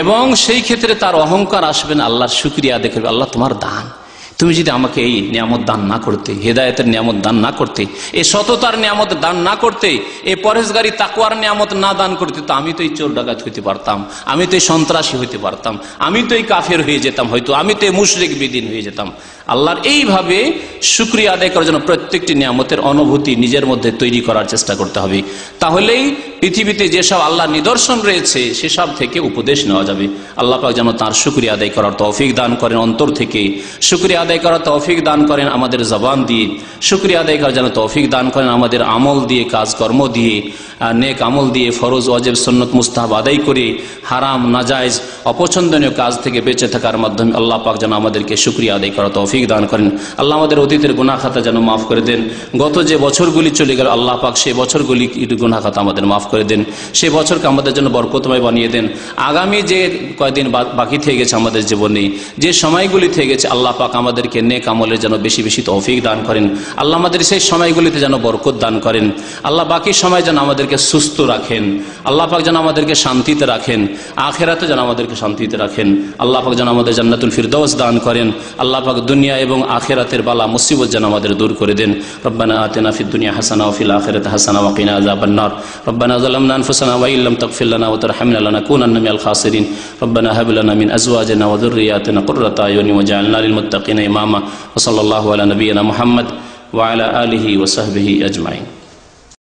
Speaker 1: এবং সেই ক্ষেত্রে তার অহংকার আসবেন আল্লাহর শুক্রিয়া দেখবে আল্লাহ তোমার দান। তুমি যদি আমাকে এই নিয়ামত দান না করতে, হেদায়তের নিয়ামত দান না করতে এ সততার নিয়ামত দান না করতে, এই পরেশগারি তাকুয়ার নিয়ামত না দান করতে, তো আমি তো এই চোর ডাকাত হইতে পারতাম, আমি তো এই সন্ত্রাসী হইতে পারতাম, আমি তো এই কাফের হয়ে যেতাম হয়তো, আমি তো এই মুশরিক বিদিন হয়ে যেতাম। আল্লাহর এইভাবে সুক্রিয়া আদায় করার জন্য প্রত্যেকটি নিয়ামতের অনুভূতি নিজের মধ্যে তৈরি করার চেষ্টা করতে হবে। তাহলেই পৃথিবীতে যেসব আল্লাহ নিদর্শন রয়েছে, সেসব থেকে উপদেশ নেওয়া যাবে। আল্লাহ পাক যেন তার সুক্রিয়া আদায় করার তৌফিক দান করেন অন্তর থেকে। সুক্রিয়া আদায় করার তৌফিক দান করেন আমাদের জবান দিয়ে। সুক্রিয়া আদায় করার যেন তৌফিক দান করেন আমাদের আমল দিয়ে, কাজকর্ম দিয়ে নেক আমল দিয়ে, ফরজ, ওয়াজেব, সন্নত, মুস্তাহাব আদায় করে হারাম, নাজায়জ, অপছন্দনীয় কাজ থেকে বেঁচে থাকার মাধ্যমে আল্লাহ পাক যেন আমাদেরকে সুক্রিয়া আদায় করা তৌফিক দান করেন। আল্লাহ আমাদের অতীতের গুনা খাতা যেন মাফ করে দেন। গত যে বছরগুলি চলে গেল, আল্লাহ পাক সেই বছরগুলি গুনা খাতা আমাদের মাফ করে দেন। সে বছরকে আমাদের জন্য বরকতময় বানিয়ে দেন। আগামী যে কয়েকদিন বাকি থেকে গেছে আমাদের জীবনে, যে সময়গুলি থেকে গেছে, আল্লাহ পাক আমাদেরকে নেক আমলের যেন বেশি বেশি তৌফিক দান করেন। আল্লাহ আমাদের সেই সময়গুলিতে যেন বরকত দান করেন। আল্লাহ বাকি সময় যেন আমাদেরকে সুস্থ রাখেন। আল্লাহ পাক যেন আমাদেরকে শান্তিতে রাখেন। আখেরাতে যেন আমাদেরকে শান্তিতে রাখেন। আল্লাহ পাক যেন আমাদের জান্নাতুল ফিরদৌস দান করেন। আল্লাহ পাক দুনিয়া এবং আখেরাতের বালা, মুসিবত যেন আমাদের দূর করে দেন। রব্বানা আতেনা ফিদ দুনিয়া হাসানা ওফিল আখেরাত হাসানা ওয়াকিনা আযাবান্নার রব্বানা যালামনা আনফুসানা ওয়া ইল্লাম তাগফির লানা ওয়া তারহামনা লানাকুনান্না মিনাল খাসিরিন। রব্বানা হাব লানা মিন আজওয়াজিনা ওয়া যুররিয়াতিনা কুররাতা আয়ুনি ওয়াজআলনা লিল মুত্তাকিনা ইমামা। ওয়া সাল্লাল্লাহু আলা নবিয়িনা মুহাম্মদ ওয়া আলা আলিহি ওয়া সাহবিহি আজমাইন।